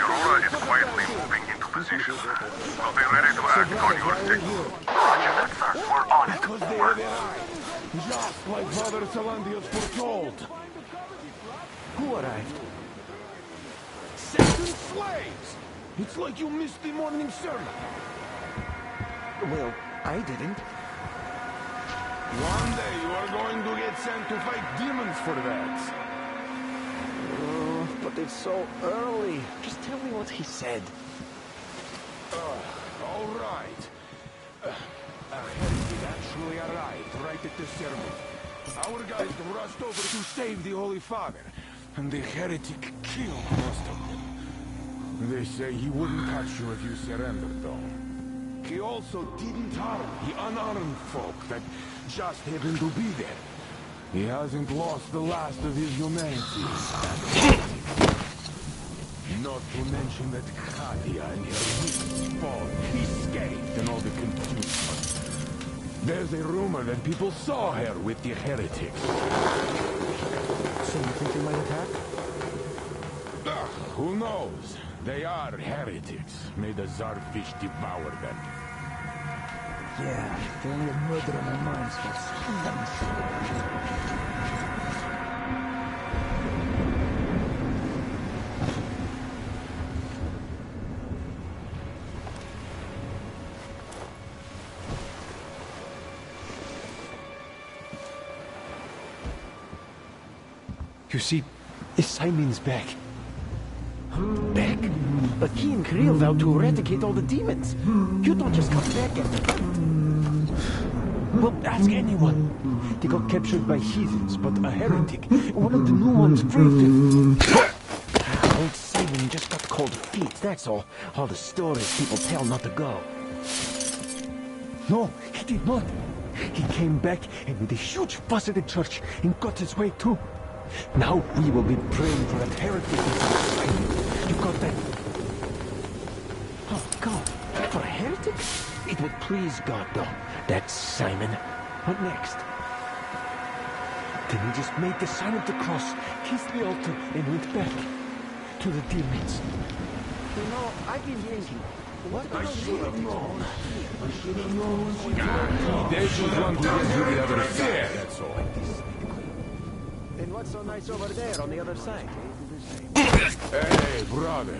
Speaker 29: Aurora is quietly moving into position. We'll be ready to act on your signal. Roger that, sir. We're on it.
Speaker 3: Because they have their eyes. Just like Father Silantiy foretold.
Speaker 2: Who arrived?
Speaker 3: Satan slaves! It's like you missed the morning sermon.
Speaker 2: Well, I didn't.
Speaker 12: One day you are going to get sent to fight demons for that.
Speaker 8: Oh, but it's so early. Just tell me what he said.
Speaker 12: Uh, all right. Uh, a heretic actually arrived right at the ceremony. Our guys rushed over to save the Holy Father, and the heretic killed most of them. They say he wouldn't touch you if you surrendered, though. He also didn't harm the unarmed folk that just happened to be there. He hasn't lost the last of his humanity. Not to mention that Katia and her weak spawn escaped in all the confusion. There's a rumor that people saw her with the heretics.
Speaker 8: So you think they might attack?
Speaker 12: Ugh, who knows? They are heretics. May the Tsar Fish devour them.
Speaker 8: Yeah, only have murder on their minds for
Speaker 2: You see, Simon's. Back? He and Kriel vowed to eradicate all the demons. You don't just come back that. Well, ask anyone. They got captured by heathens, but a heretic, one of the new ones, braved it. Old Simon just got cold feet, that's all. All the stories people tell not to go. No, he did not. He came back and with a huge fuss at the church and got his way too. Now we will be praying for that heretic. You got that? Oh, God. For a heretic? It would please God, though. That's Simon. What next? Then he just made the sign of the cross, kissed the altar, and went back to the demons. You know, I've been thinking, what
Speaker 12: I should have known.
Speaker 2: I should have known.
Speaker 12: They should run to get to the other side, that's all.
Speaker 8: And what's so nice over there on the other side?
Speaker 12: Hey, brother.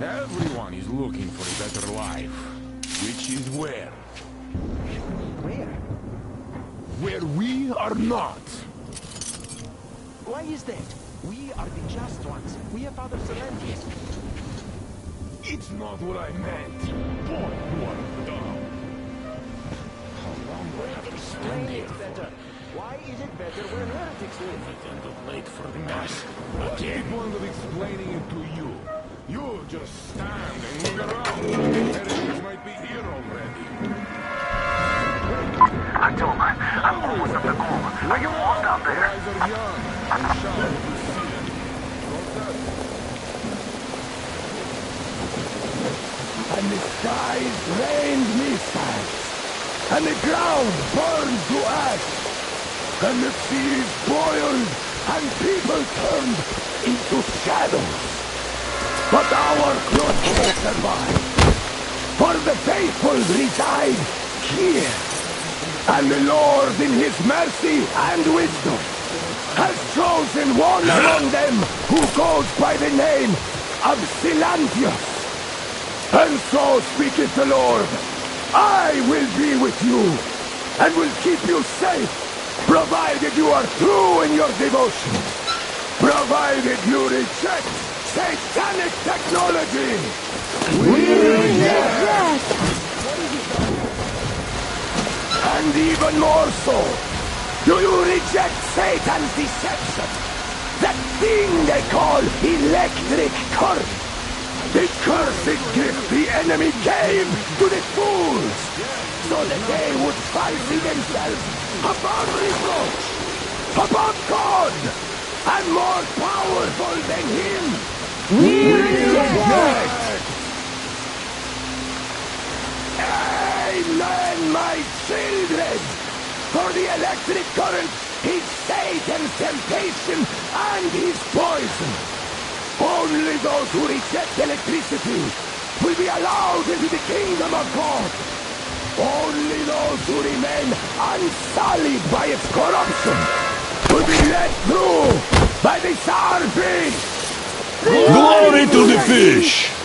Speaker 12: Everyone is looking for a better life. Which is where?
Speaker 2: Where?
Speaker 12: Where we are not.
Speaker 2: Why is that? We are the just ones. We are Father Silantiy.
Speaker 12: It's not what I meant. Boy, you are dumb. How long do I have to stand here for?
Speaker 2: better. Why is it better where heretics live?
Speaker 12: End of late for the mass. Again. point of explaining it to you. You just stand and look around. Inheritors might be here already.
Speaker 29: Artyom, I'm almost at the goal. Are you lost out there?
Speaker 12: Rise young and shall be seated.
Speaker 30: And the skies rained missiles, and the ground burned to ash, and the seas boiled, and people turned into shadows. But our good will survive, for the faithful reside here. And the Lord in his mercy and wisdom has chosen one among them who goes by the name of Silantius. And so speaketh the Lord, I will be with you, and will keep you safe, provided you are true in your devotion, provided you reject satanic technology. We reject And even more so, do you reject Satan's deception? That thing they call electric current? The cursed gift the enemy gave to the fools, so that they would fancy themselves above reproach, above God, and more powerful than Him. We reject. Amen, my children! For the electric current is Satan's temptation and his poison. Only those who reject electricity will be allowed into the kingdom of God. Only those who remain unsullied by its corruption will be let through by the Tsar Fish.
Speaker 11: Glory to the fish!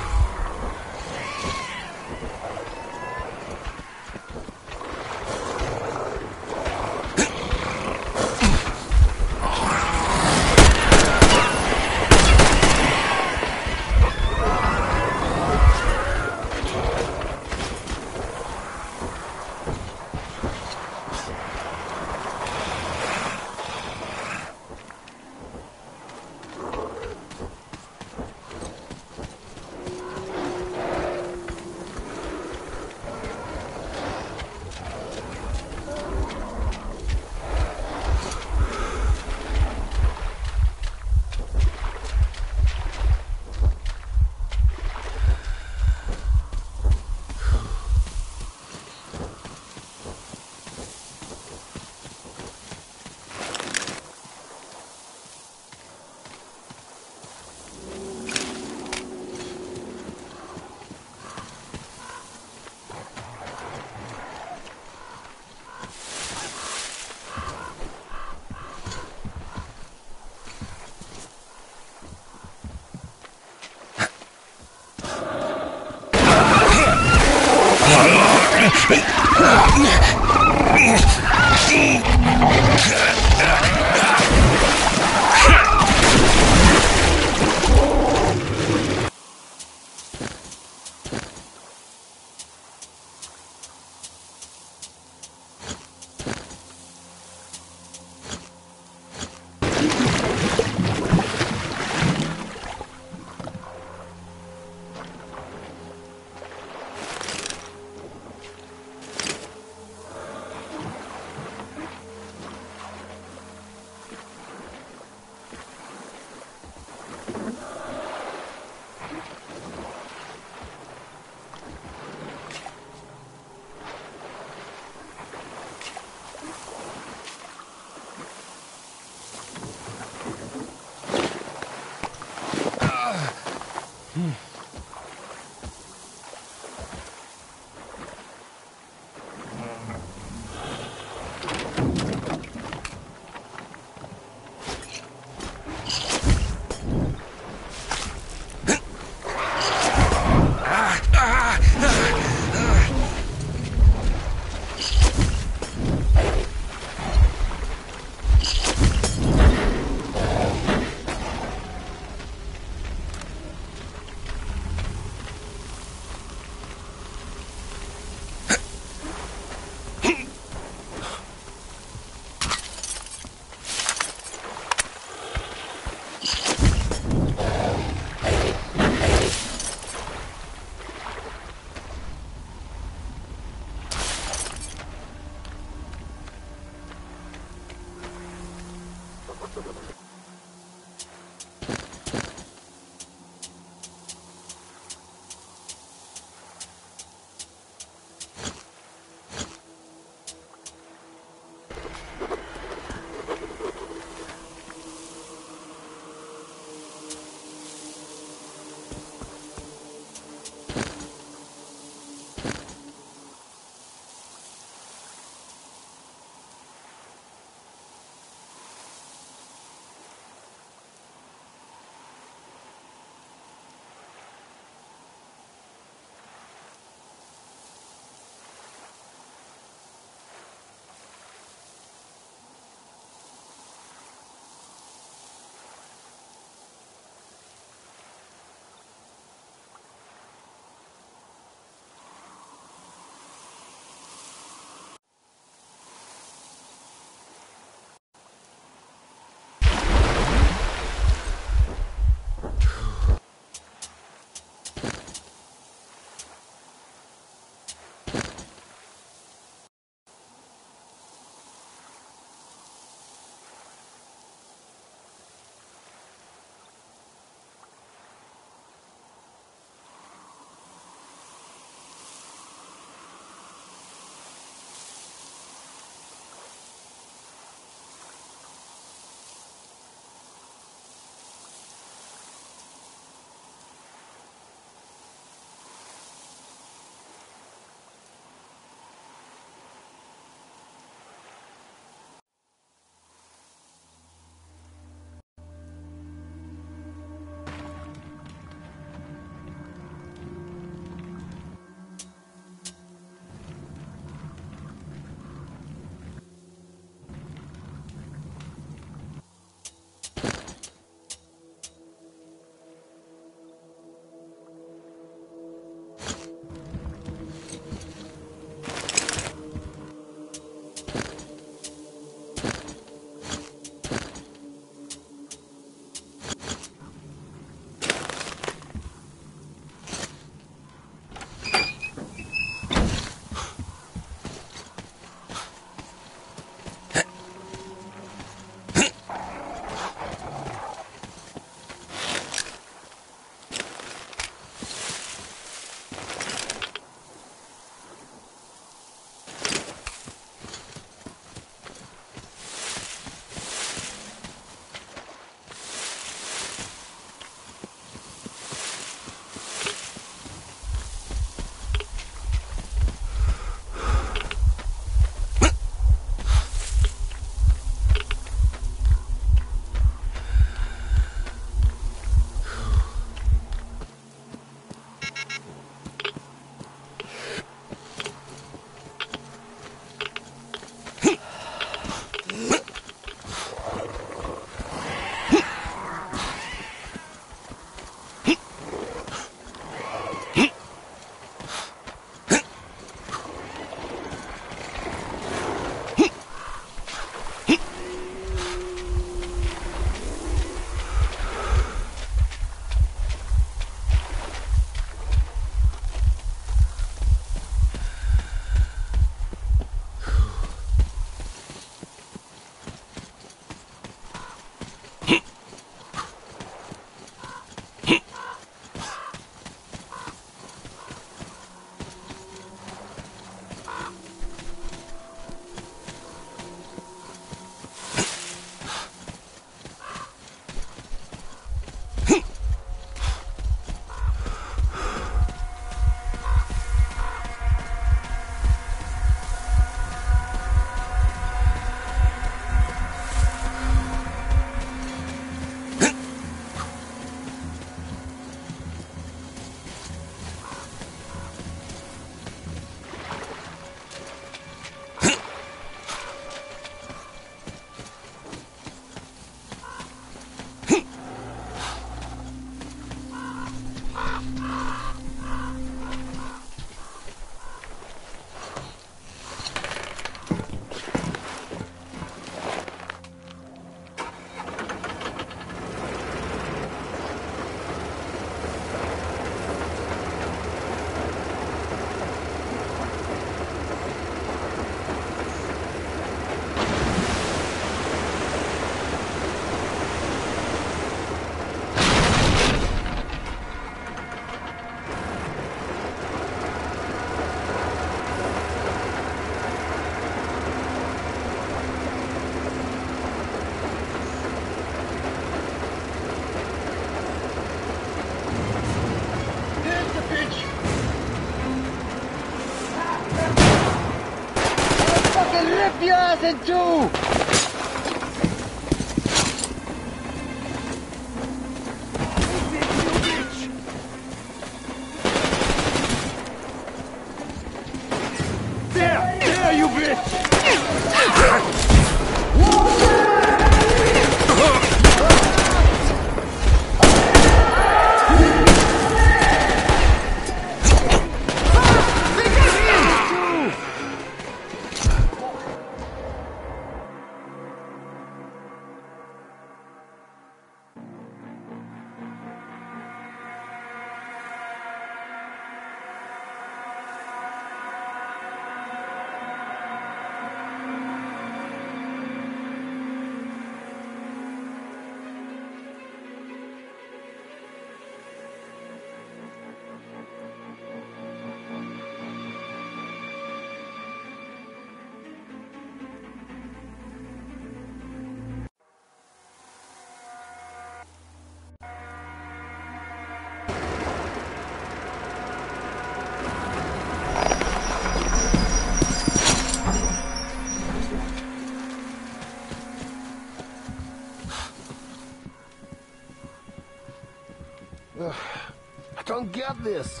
Speaker 30: got this.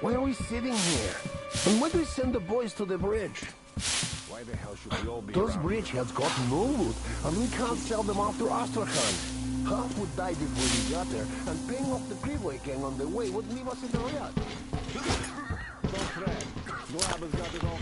Speaker 2: Why are we sitting here? And why do we send the boys to the bridge?
Speaker 3: Why the hell should we all be
Speaker 2: Those bridgeheads got no loot, and we can't sell them off to Astrakhan. Half would die before we got there, and paying off the freeway gang on the way would leave us in the riot.
Speaker 3: Don't fret. Noaba's got it all.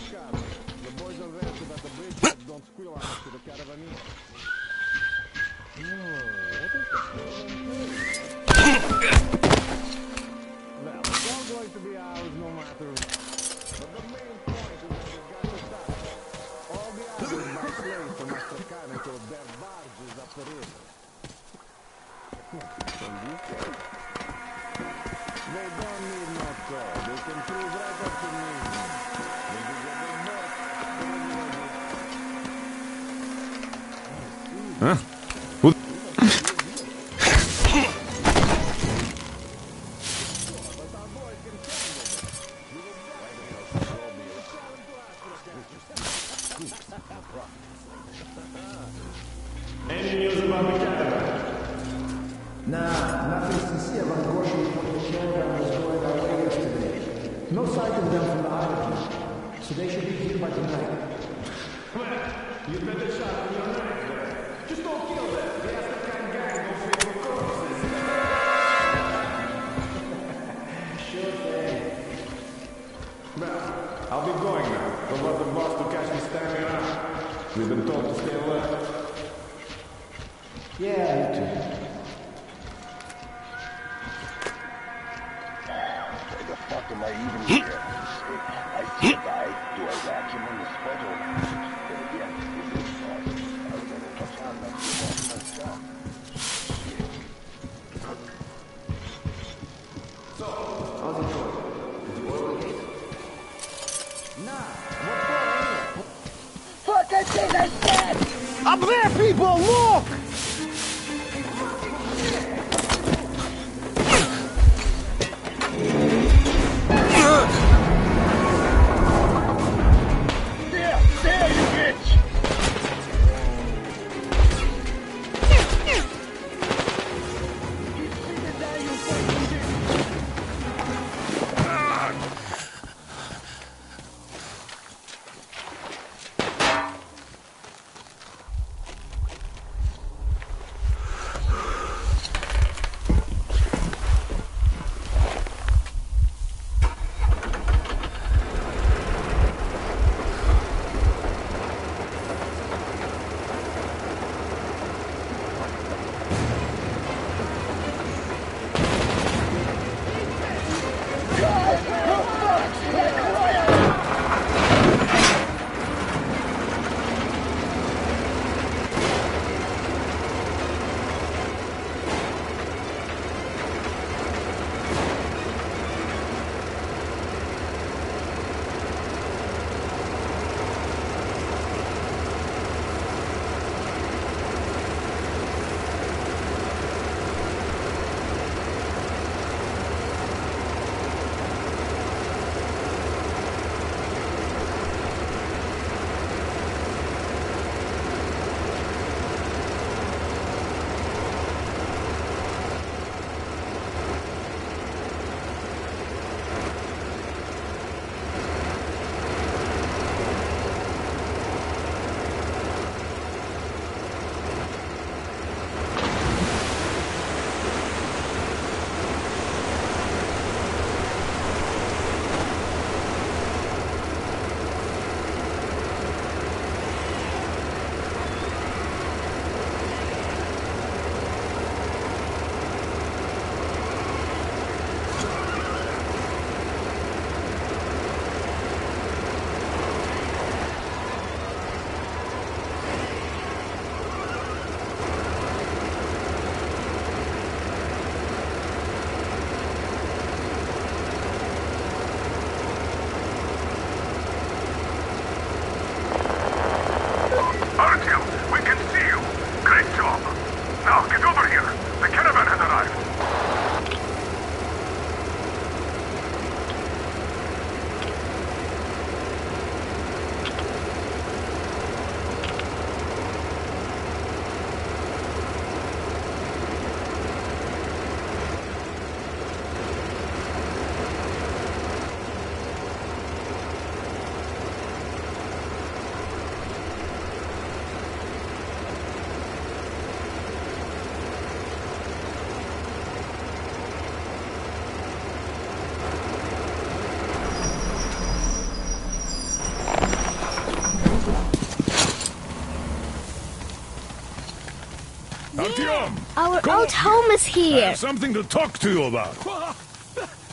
Speaker 14: Artyom!
Speaker 11: Our
Speaker 14: Come
Speaker 11: old home is here!
Speaker 14: I have something to talk to you about.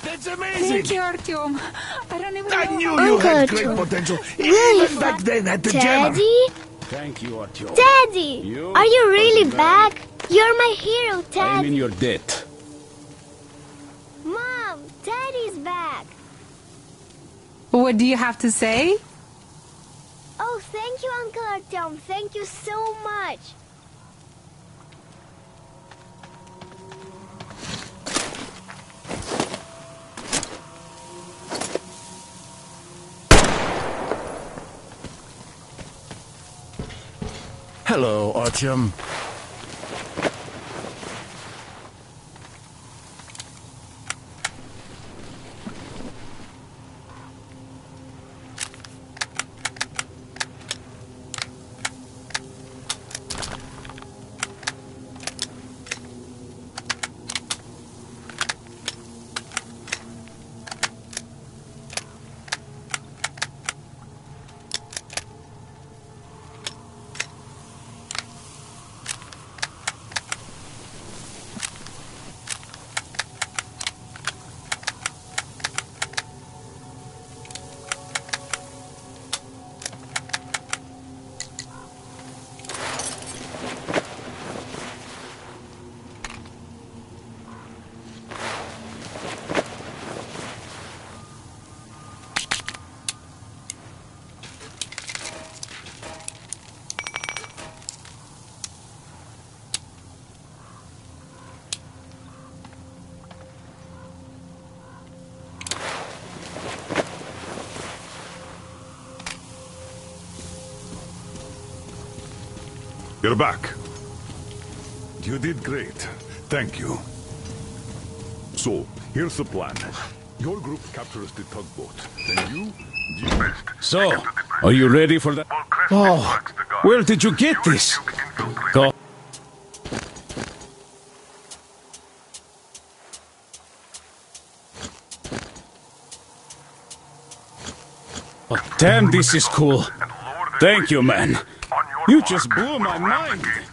Speaker 3: That's amazing!
Speaker 13: Thank you, Artyom. I don't even
Speaker 3: I
Speaker 13: know
Speaker 3: knew you
Speaker 11: Uncle
Speaker 3: had great
Speaker 11: Artyom.
Speaker 3: potential,
Speaker 11: Really
Speaker 3: even back then at the jammer.
Speaker 11: Daddy?
Speaker 12: Thank you, Artyom.
Speaker 11: Daddy!
Speaker 12: You
Speaker 11: Are you really
Speaker 12: the
Speaker 11: back? You're my hero, Daddy.
Speaker 12: I am
Speaker 11: Dad.
Speaker 12: in your debt.
Speaker 11: Mom, Daddy's back.
Speaker 13: What do you have to say?
Speaker 11: Oh, thank you, Uncle Artyom. Thank you so much.
Speaker 7: Hello, Artyom.
Speaker 14: You're back. You did great. Thank you. So, here's the plan. Your group captures the tugboat. Then you... you...
Speaker 12: So, are you ready for that? Oh, where did you get this? Go. Oh, damn, this is cool. Thank you, man. You just blew my mind.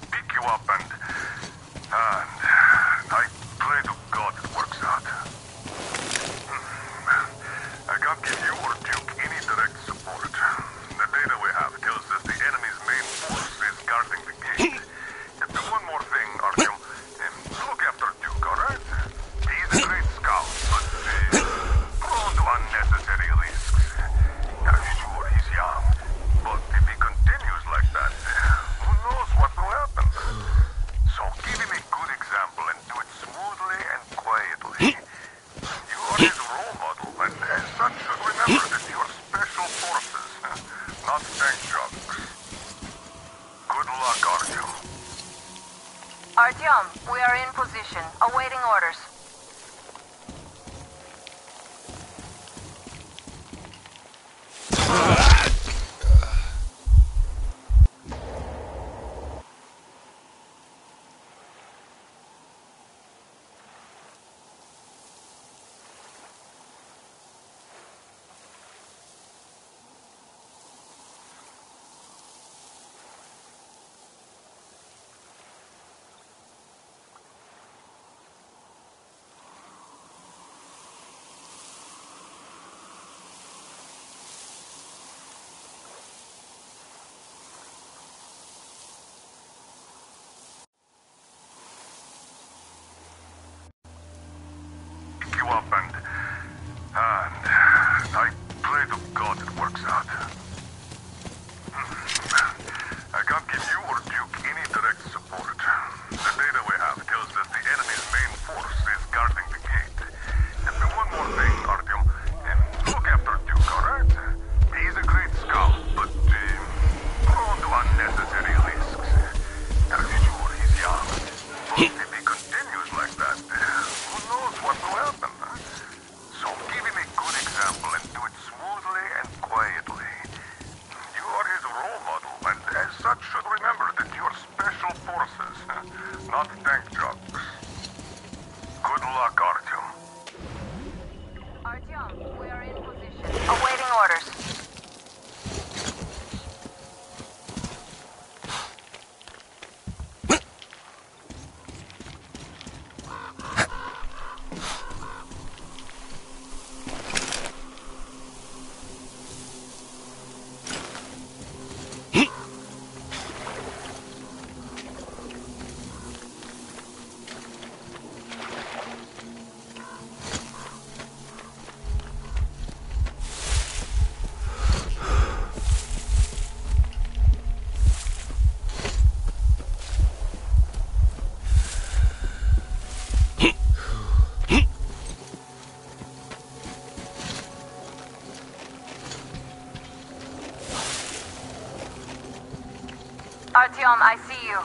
Speaker 29: Artyom, I
Speaker 15: see you.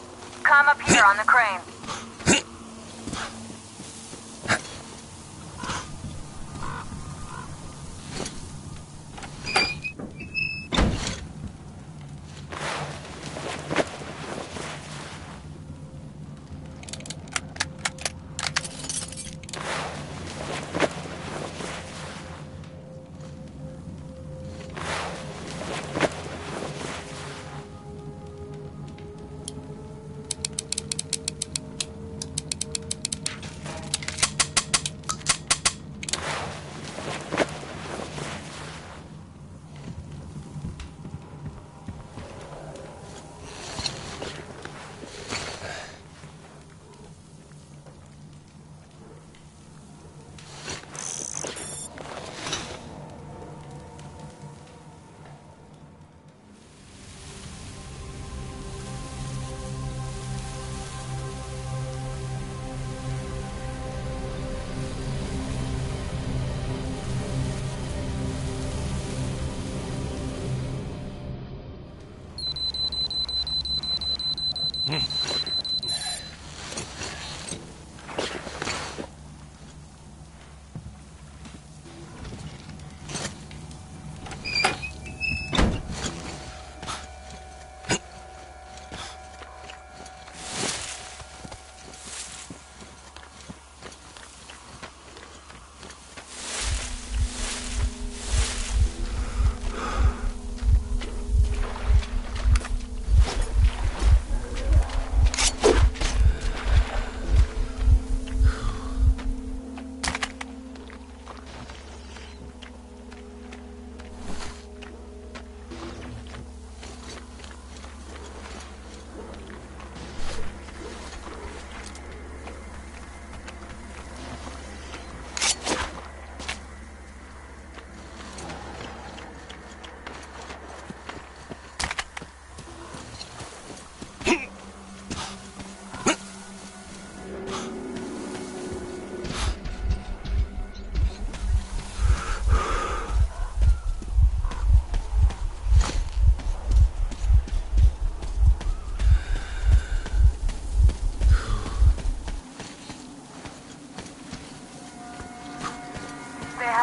Speaker 15: Come up here on the crane. They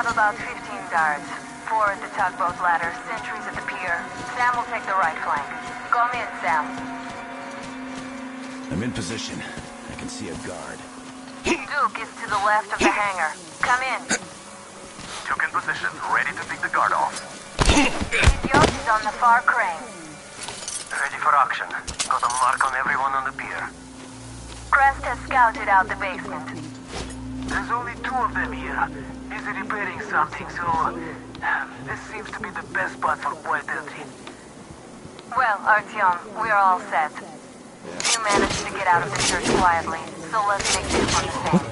Speaker 15: have about 15 guards. Four at the tugboat ladder, sentries at the pier. Sam will take the right flank. Come in, Sam.
Speaker 31: I'm in position. I can see a guard.
Speaker 15: Duke is to the left of the hangar. Come in.
Speaker 29: Duke in position, ready to take the guard off.
Speaker 15: Idiot is on the far crane.
Speaker 29: Ready for action. Got a mark on everyone on the pier.
Speaker 15: Krest has scouted out the basement.
Speaker 19: There's only two of them here. Busy repairing something, so... Um, this seems to be the best spot for quiet entry.
Speaker 15: Well, Artyom, we're all set. You managed to get out of the church quietly, so let's make this one the same.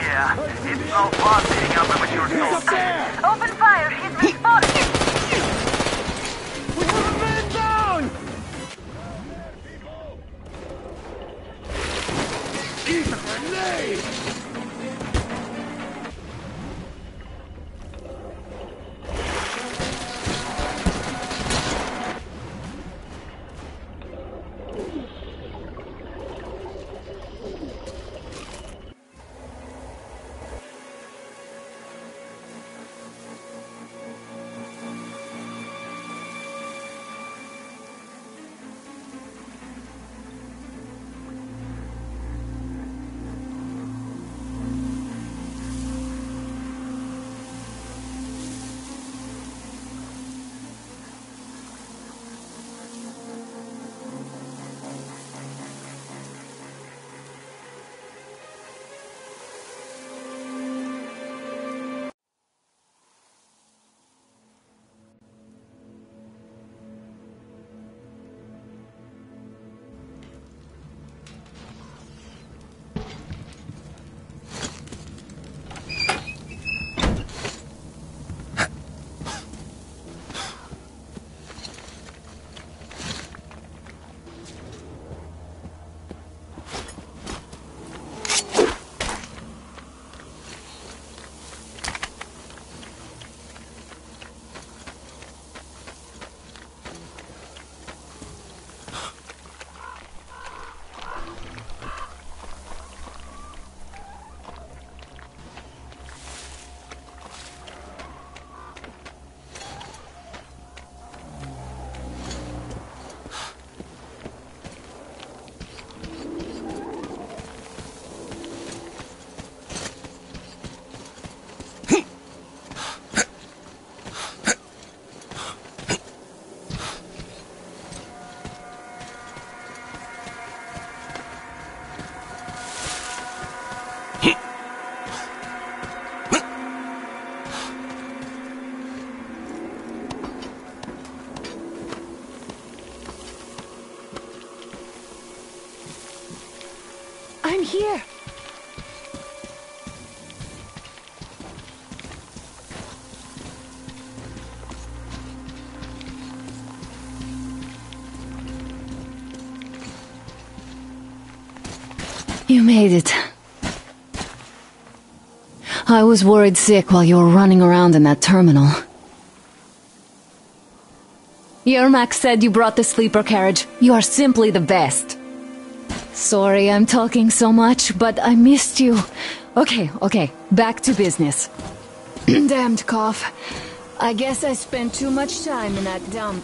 Speaker 29: Yeah, it's no fun being out there with your soul.
Speaker 15: Open
Speaker 13: here.
Speaker 32: You made it. I was worried sick while you were running around in that terminal. Yermak said you brought the sleeper carriage. You are simply the best. Sorry I'm talking so much, but I missed you. Okay, okay, back to business. Damned cough. I guess I spent too much time in that dump.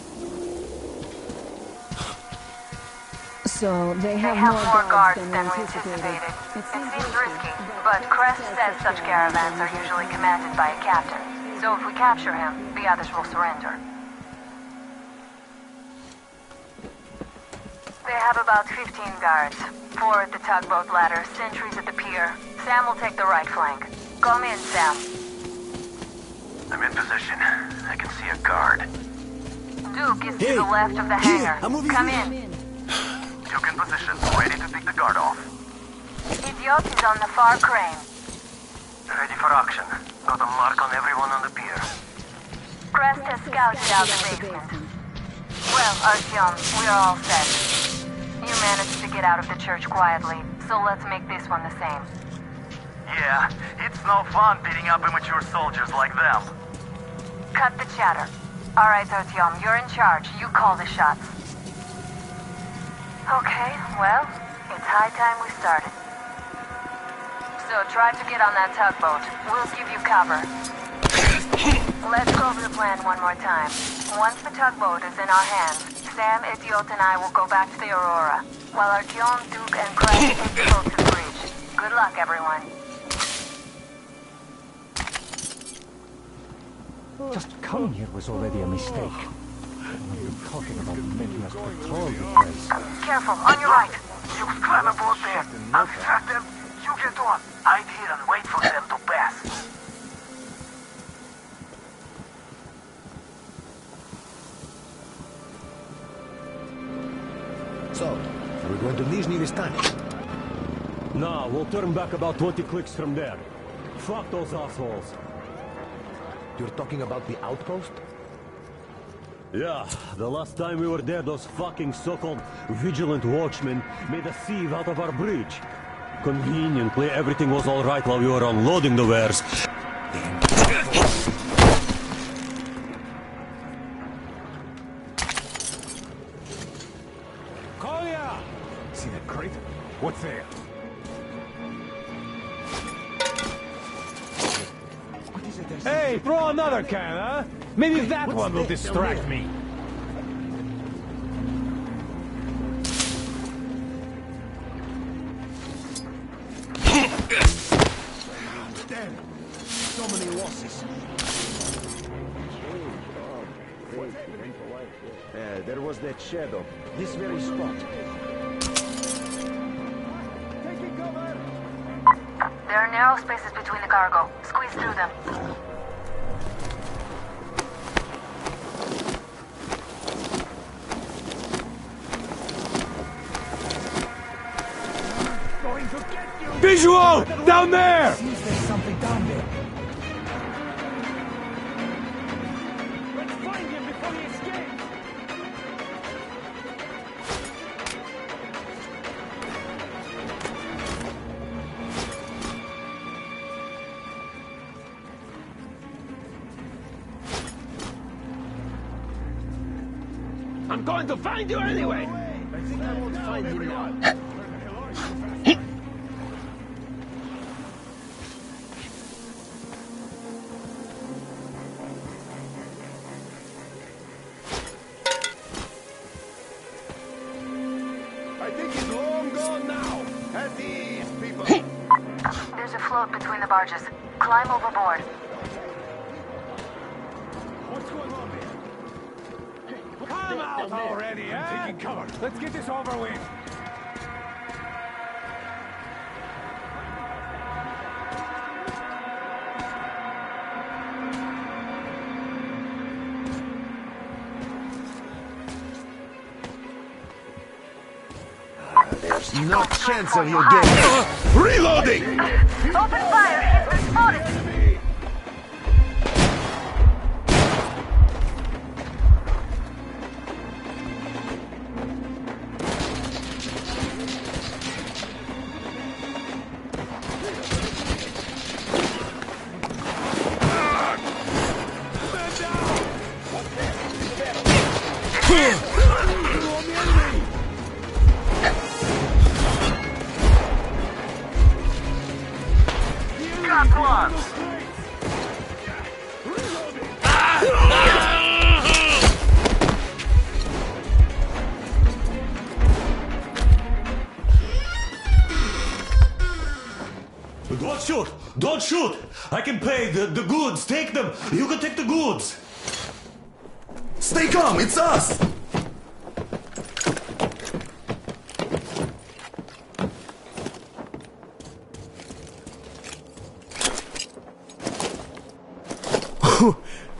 Speaker 32: So they have,
Speaker 15: They have
Speaker 32: more,
Speaker 15: more
Speaker 32: guards,
Speaker 15: guards
Speaker 32: than,
Speaker 15: than we
Speaker 32: anticipated.
Speaker 15: anticipated. It seems risky, but Krest says such caravans are usually commanded by a captain. So if we capture him, the others will surrender. Have about 15 guards. Four at the tugboat ladder, sentries at the pier. Sam will take the right flank. Come in, Sam.
Speaker 19: I'm in position. I can see a guard.
Speaker 15: Duke is
Speaker 19: Hey,
Speaker 15: to the left of the
Speaker 19: here,
Speaker 15: hangar.
Speaker 19: I'm over
Speaker 15: Come
Speaker 19: here.
Speaker 15: in.
Speaker 19: Duke in position, ready to pick the guard off.
Speaker 15: Idiot is on the far crane.
Speaker 19: Ready for action. Got a mark on everyone on the pier.
Speaker 15: Krest has scouted out the basement. Well, Artyom, we're all set. You managed to get out of the church quietly, so let's make this one the same.
Speaker 19: Yeah, it's no fun beating up immature soldiers like them.
Speaker 15: Cut the chatter. All right, Artyom, you're in charge. You call the shots. Okay, well, it's high time we started. So try to get on that tugboat. We'll give you cover. Let's go over the plan one more time. Once the tugboat is in our hands, Sam, Idiot, and I will go back to the Aurora, while Artyom, Duke, and Krest take the to the bridge. Good luck, everyone.
Speaker 8: Just coming here was already a mistake. What are you talking about making us patrol the place?
Speaker 15: Careful, on your right.
Speaker 19: You climb aboard there. I'll distract them. You get on.
Speaker 23: Turn back about 20 clicks from there. Fuck those assholes.
Speaker 2: You're talking about the outpost?
Speaker 23: Yeah, the last time we were there, those fucking so-called vigilant watchmen made a sieve out of our bridge. Conveniently, everything was alright while we were unloading the wares.
Speaker 3: Throw another can, huh? Maybe that
Speaker 2: what's
Speaker 3: one will
Speaker 2: that
Speaker 3: distract me.
Speaker 2: Damn! So many losses.
Speaker 33: Uh, there was that shadow. This very spot.
Speaker 15: There are narrow spaces between the cargo. Squeeze through them.
Speaker 3: Visual! Down there!
Speaker 33: There's something down there.
Speaker 3: Let's find him before he escapes! I'm going to find you anyway!
Speaker 34: No chance of you getting... Reloading!
Speaker 15: Open
Speaker 27: shoot! I can pay the, the goods. Take them. You can take the goods. Stay calm. It's us.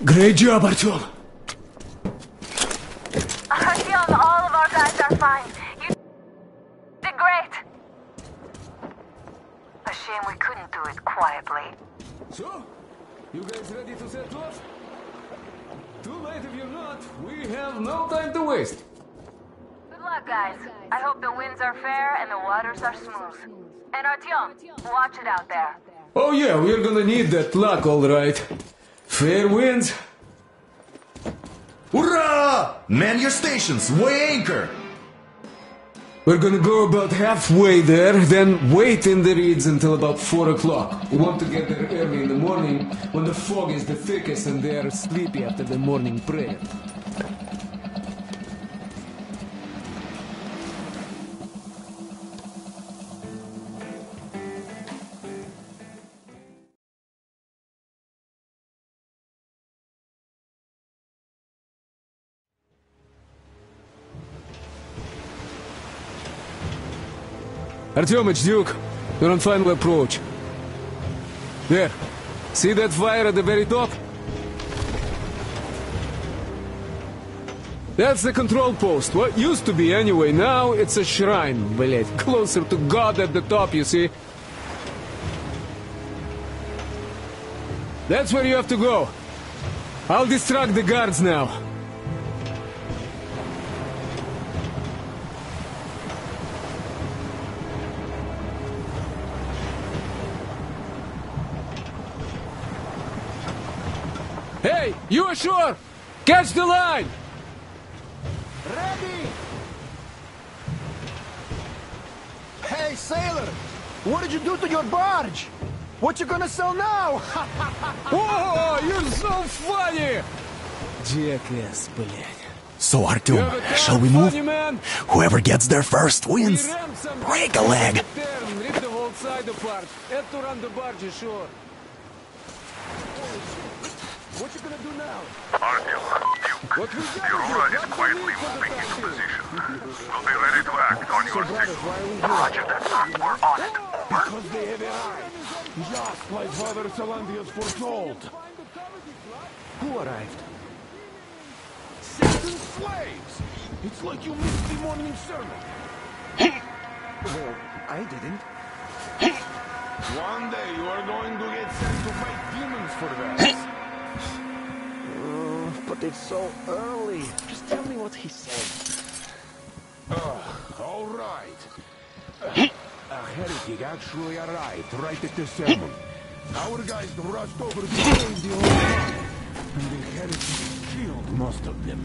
Speaker 28: Great job, Artyom.
Speaker 15: Artyom,
Speaker 28: yeah, we're gonna need that luck, all right. Fair winds.
Speaker 27: Hurrah! Man your stations. Weigh anchor.
Speaker 28: We're gonna go about halfway there, then wait in the reeds until about four o'clock. We want to get there early in the morning when the fog is the thickest and they're sleepy after the morning prayer. Artyomich, Duke, you're on final approach. There. See that fire at the very top? That's the control post. What used to be anyway. Now it's a shrine, блять. Closer to God at the top, you see? That's where you have to go. I'll distract the guards now. Hey, you ashore! Catch the line!
Speaker 8: Ready! Hey, sailor! What did you do to your barge? What you gonna sell now?
Speaker 28: Whoa, you're so funny! Jackass, блядь.
Speaker 27: So, Artyom,
Speaker 28: You have a
Speaker 27: shall we
Speaker 28: damn
Speaker 27: move?
Speaker 28: funny, man.
Speaker 27: Whoever gets there first wins. Break a leg.
Speaker 28: Turn, rip the whole side apart. Head to run the barge ashore.
Speaker 8: What you gonna do now?
Speaker 3: Artyom, Duke, the Aurora is quietly moving into position. We'll be ready to act on your signal.
Speaker 29: Roger that, sir. We're on it.
Speaker 12: Because they have arrived. Just like Father Silantius foretold.
Speaker 8: Who arrived?
Speaker 12: Satan's slaves! It's like you missed the morning sermon.
Speaker 8: Well, I didn't.
Speaker 12: One day you are going to get sent to fight demons for that.
Speaker 8: But it's so early. Just tell me what he said.
Speaker 12: Ugh, all right. A ah, heretic actually arrived right at the sermon. Our guys rushed over to save the old man. And the heretic killed most of them.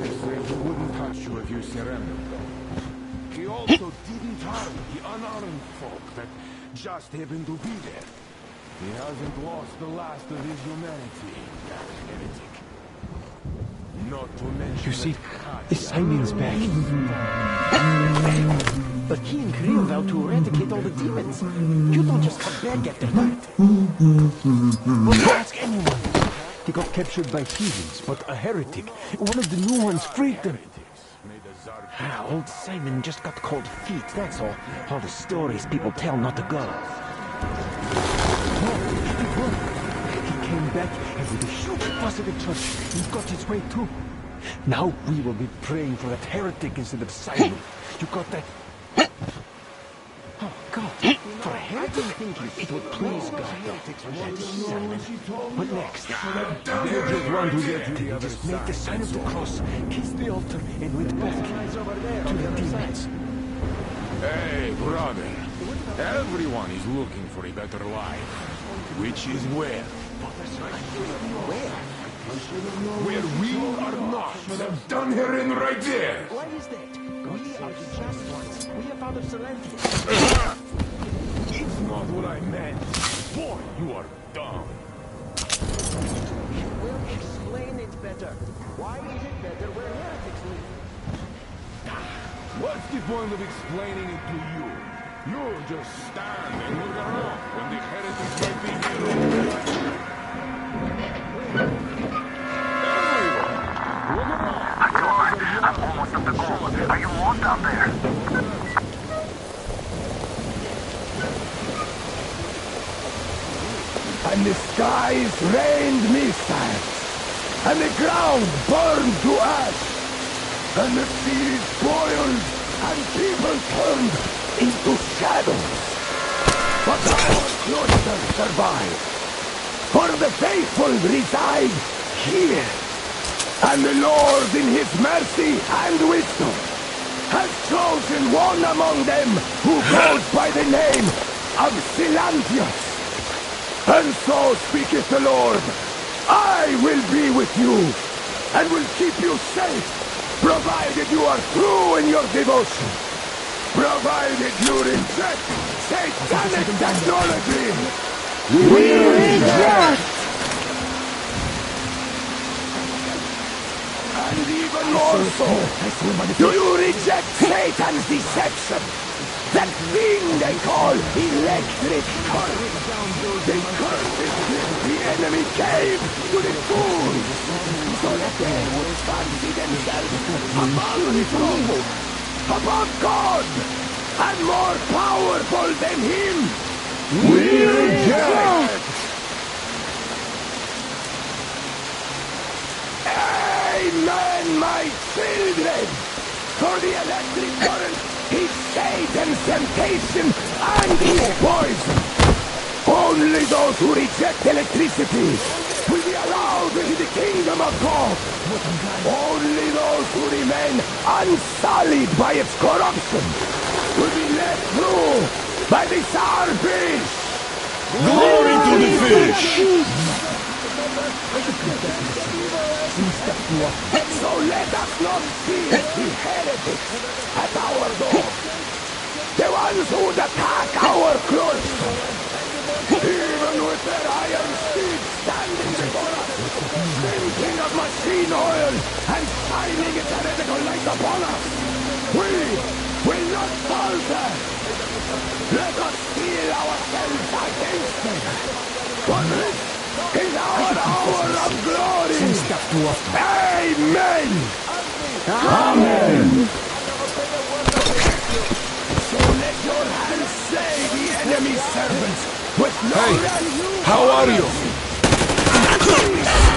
Speaker 12: They said he wouldn't touch you if you surrendered. He also didn't harm the unarmed folk that just happened to be there. He hasn't lost the last of his humanity, that heretic. Not to mention
Speaker 2: You see, the Simon's back.
Speaker 8: But he and Krill vowed to eradicate all the demons. You don't just come back after that. Well, ask anyone.
Speaker 2: He got captured by heathens, but a heretic, one of the new ones, freed them. Ah, old Simon just got cold feet, that's all. All the stories people tell not to go. Back and with a huge the church, he got his way too. Now we will be praying for that heretic instead of Simon. You got that? Oh, God. For a heretic, it would please God. What next? They just want to get to the other side. Make the sign of the cross, kiss the altar, and went back to the demons.
Speaker 12: Hey, brother. Everyone is looking for a better life. Which is where?
Speaker 2: Where?
Speaker 12: Where we are not. Down here and right there.
Speaker 2: Why is that? We are the just ones. We are Father Silantius.
Speaker 12: It's not what I meant. Boy, you are dumb.
Speaker 2: We'll explain it better. Why is it better where heretics live?
Speaker 12: What's the point of explaining it to you? You just stand and look around when the heretics
Speaker 30: skies rained missiles, and the ground burned to ash, and the seas boiled, and people turned into shadows. But our cloister survived, for the faithful reside here. And the Lord in his mercy and wisdom has chosen one among them who goes by the name of Silantius. And so speaketh the Lord, I will be with you, and will keep you safe, provided you are true in your devotion, provided you reject satanic technology. We reject! And even more so, do you reject Satan's deception? That thing they call electric current. The curses the enemy gave to the fools, so that they would fancy themselves above the throne, above God, and more powerful than Him. We reject! Amen, my children! For the electric current is Satan's temptation and his poison. Only those who reject electricity will be allowed into the kingdom of God. Only those who remain unsullied by its corruption will be let through by the Tsar fish.
Speaker 13: Glory to the fish!
Speaker 30: So let us not fear the heretics at our door. The ones who would attack our cloister. Even with their iron steeds standing before us, stinking of machine oil and shining its heretical light upon us. We will not falter. Let us steel ourselves against them. For this is our hour of glory. Amen. Amen. The enemy's servants with no
Speaker 12: Hey, how are you?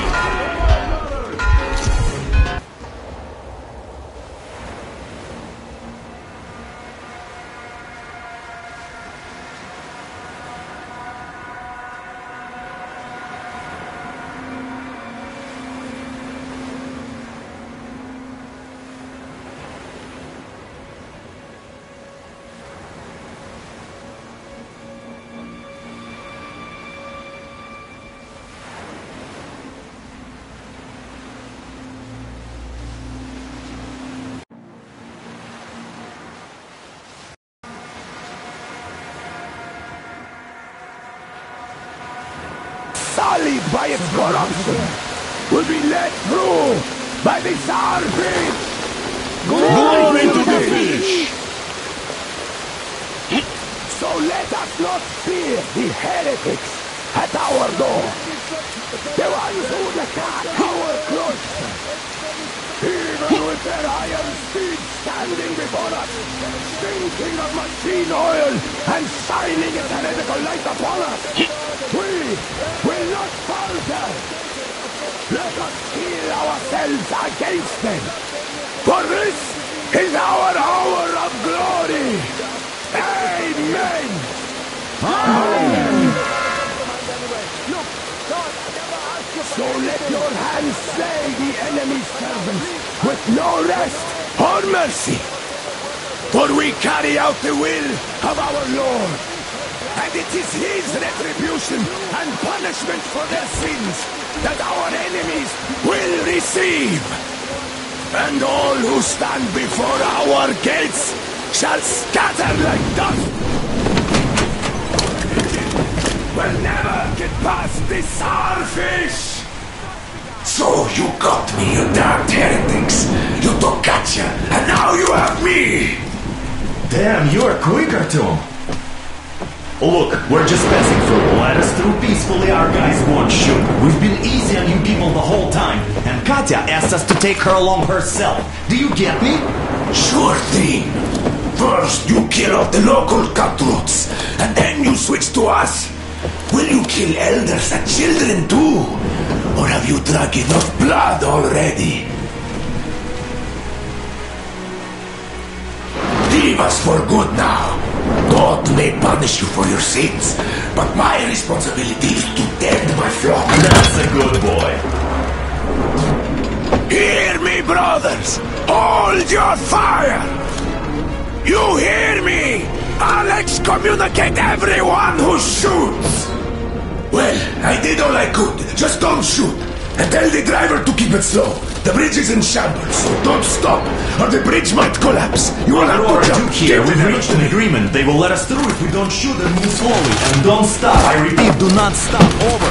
Speaker 30: shambles, so don't stop, or the bridge might collapse. You will have
Speaker 12: Aurora,
Speaker 30: to jump.
Speaker 12: Here. We've
Speaker 30: the
Speaker 12: reached an agreement. They will let us through if we don't shoot and move slowly. And don't stop. I repeat, do not stop. Over.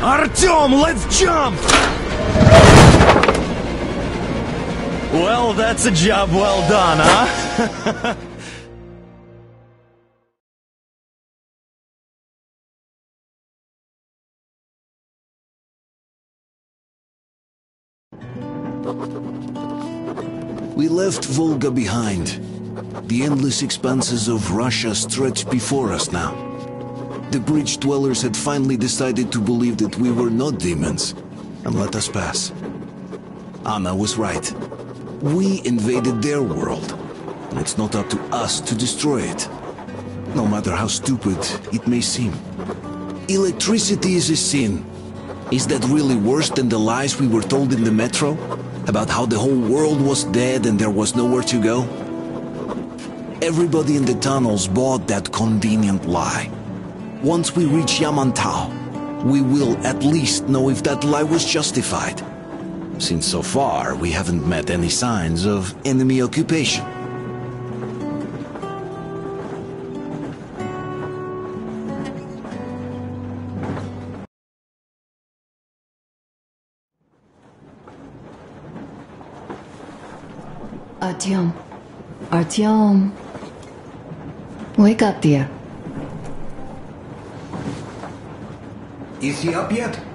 Speaker 27: Artyom, let's jump! Well, that's a job well done, huh?
Speaker 35: We left Volga behind. The endless expanses of Russia stretched before us now. The bridge dwellers had finally decided to believe that we were not demons and let us pass. Anna was right. We invaded their world, and it's not up to us to destroy it. No matter how stupid it may seem. Electricity is a sin. Is that really worse than the lies we were told in the metro? About how the whole world was dead and there was nowhere to go? Everybody in the tunnels bought that convenient lie. Once we reach Yamantau, we will at least know if that lie was justified. Since so far, we haven't met any signs of enemy occupation.
Speaker 15: Artyom. Artyom. Wake up, dear.
Speaker 36: Is he up yet?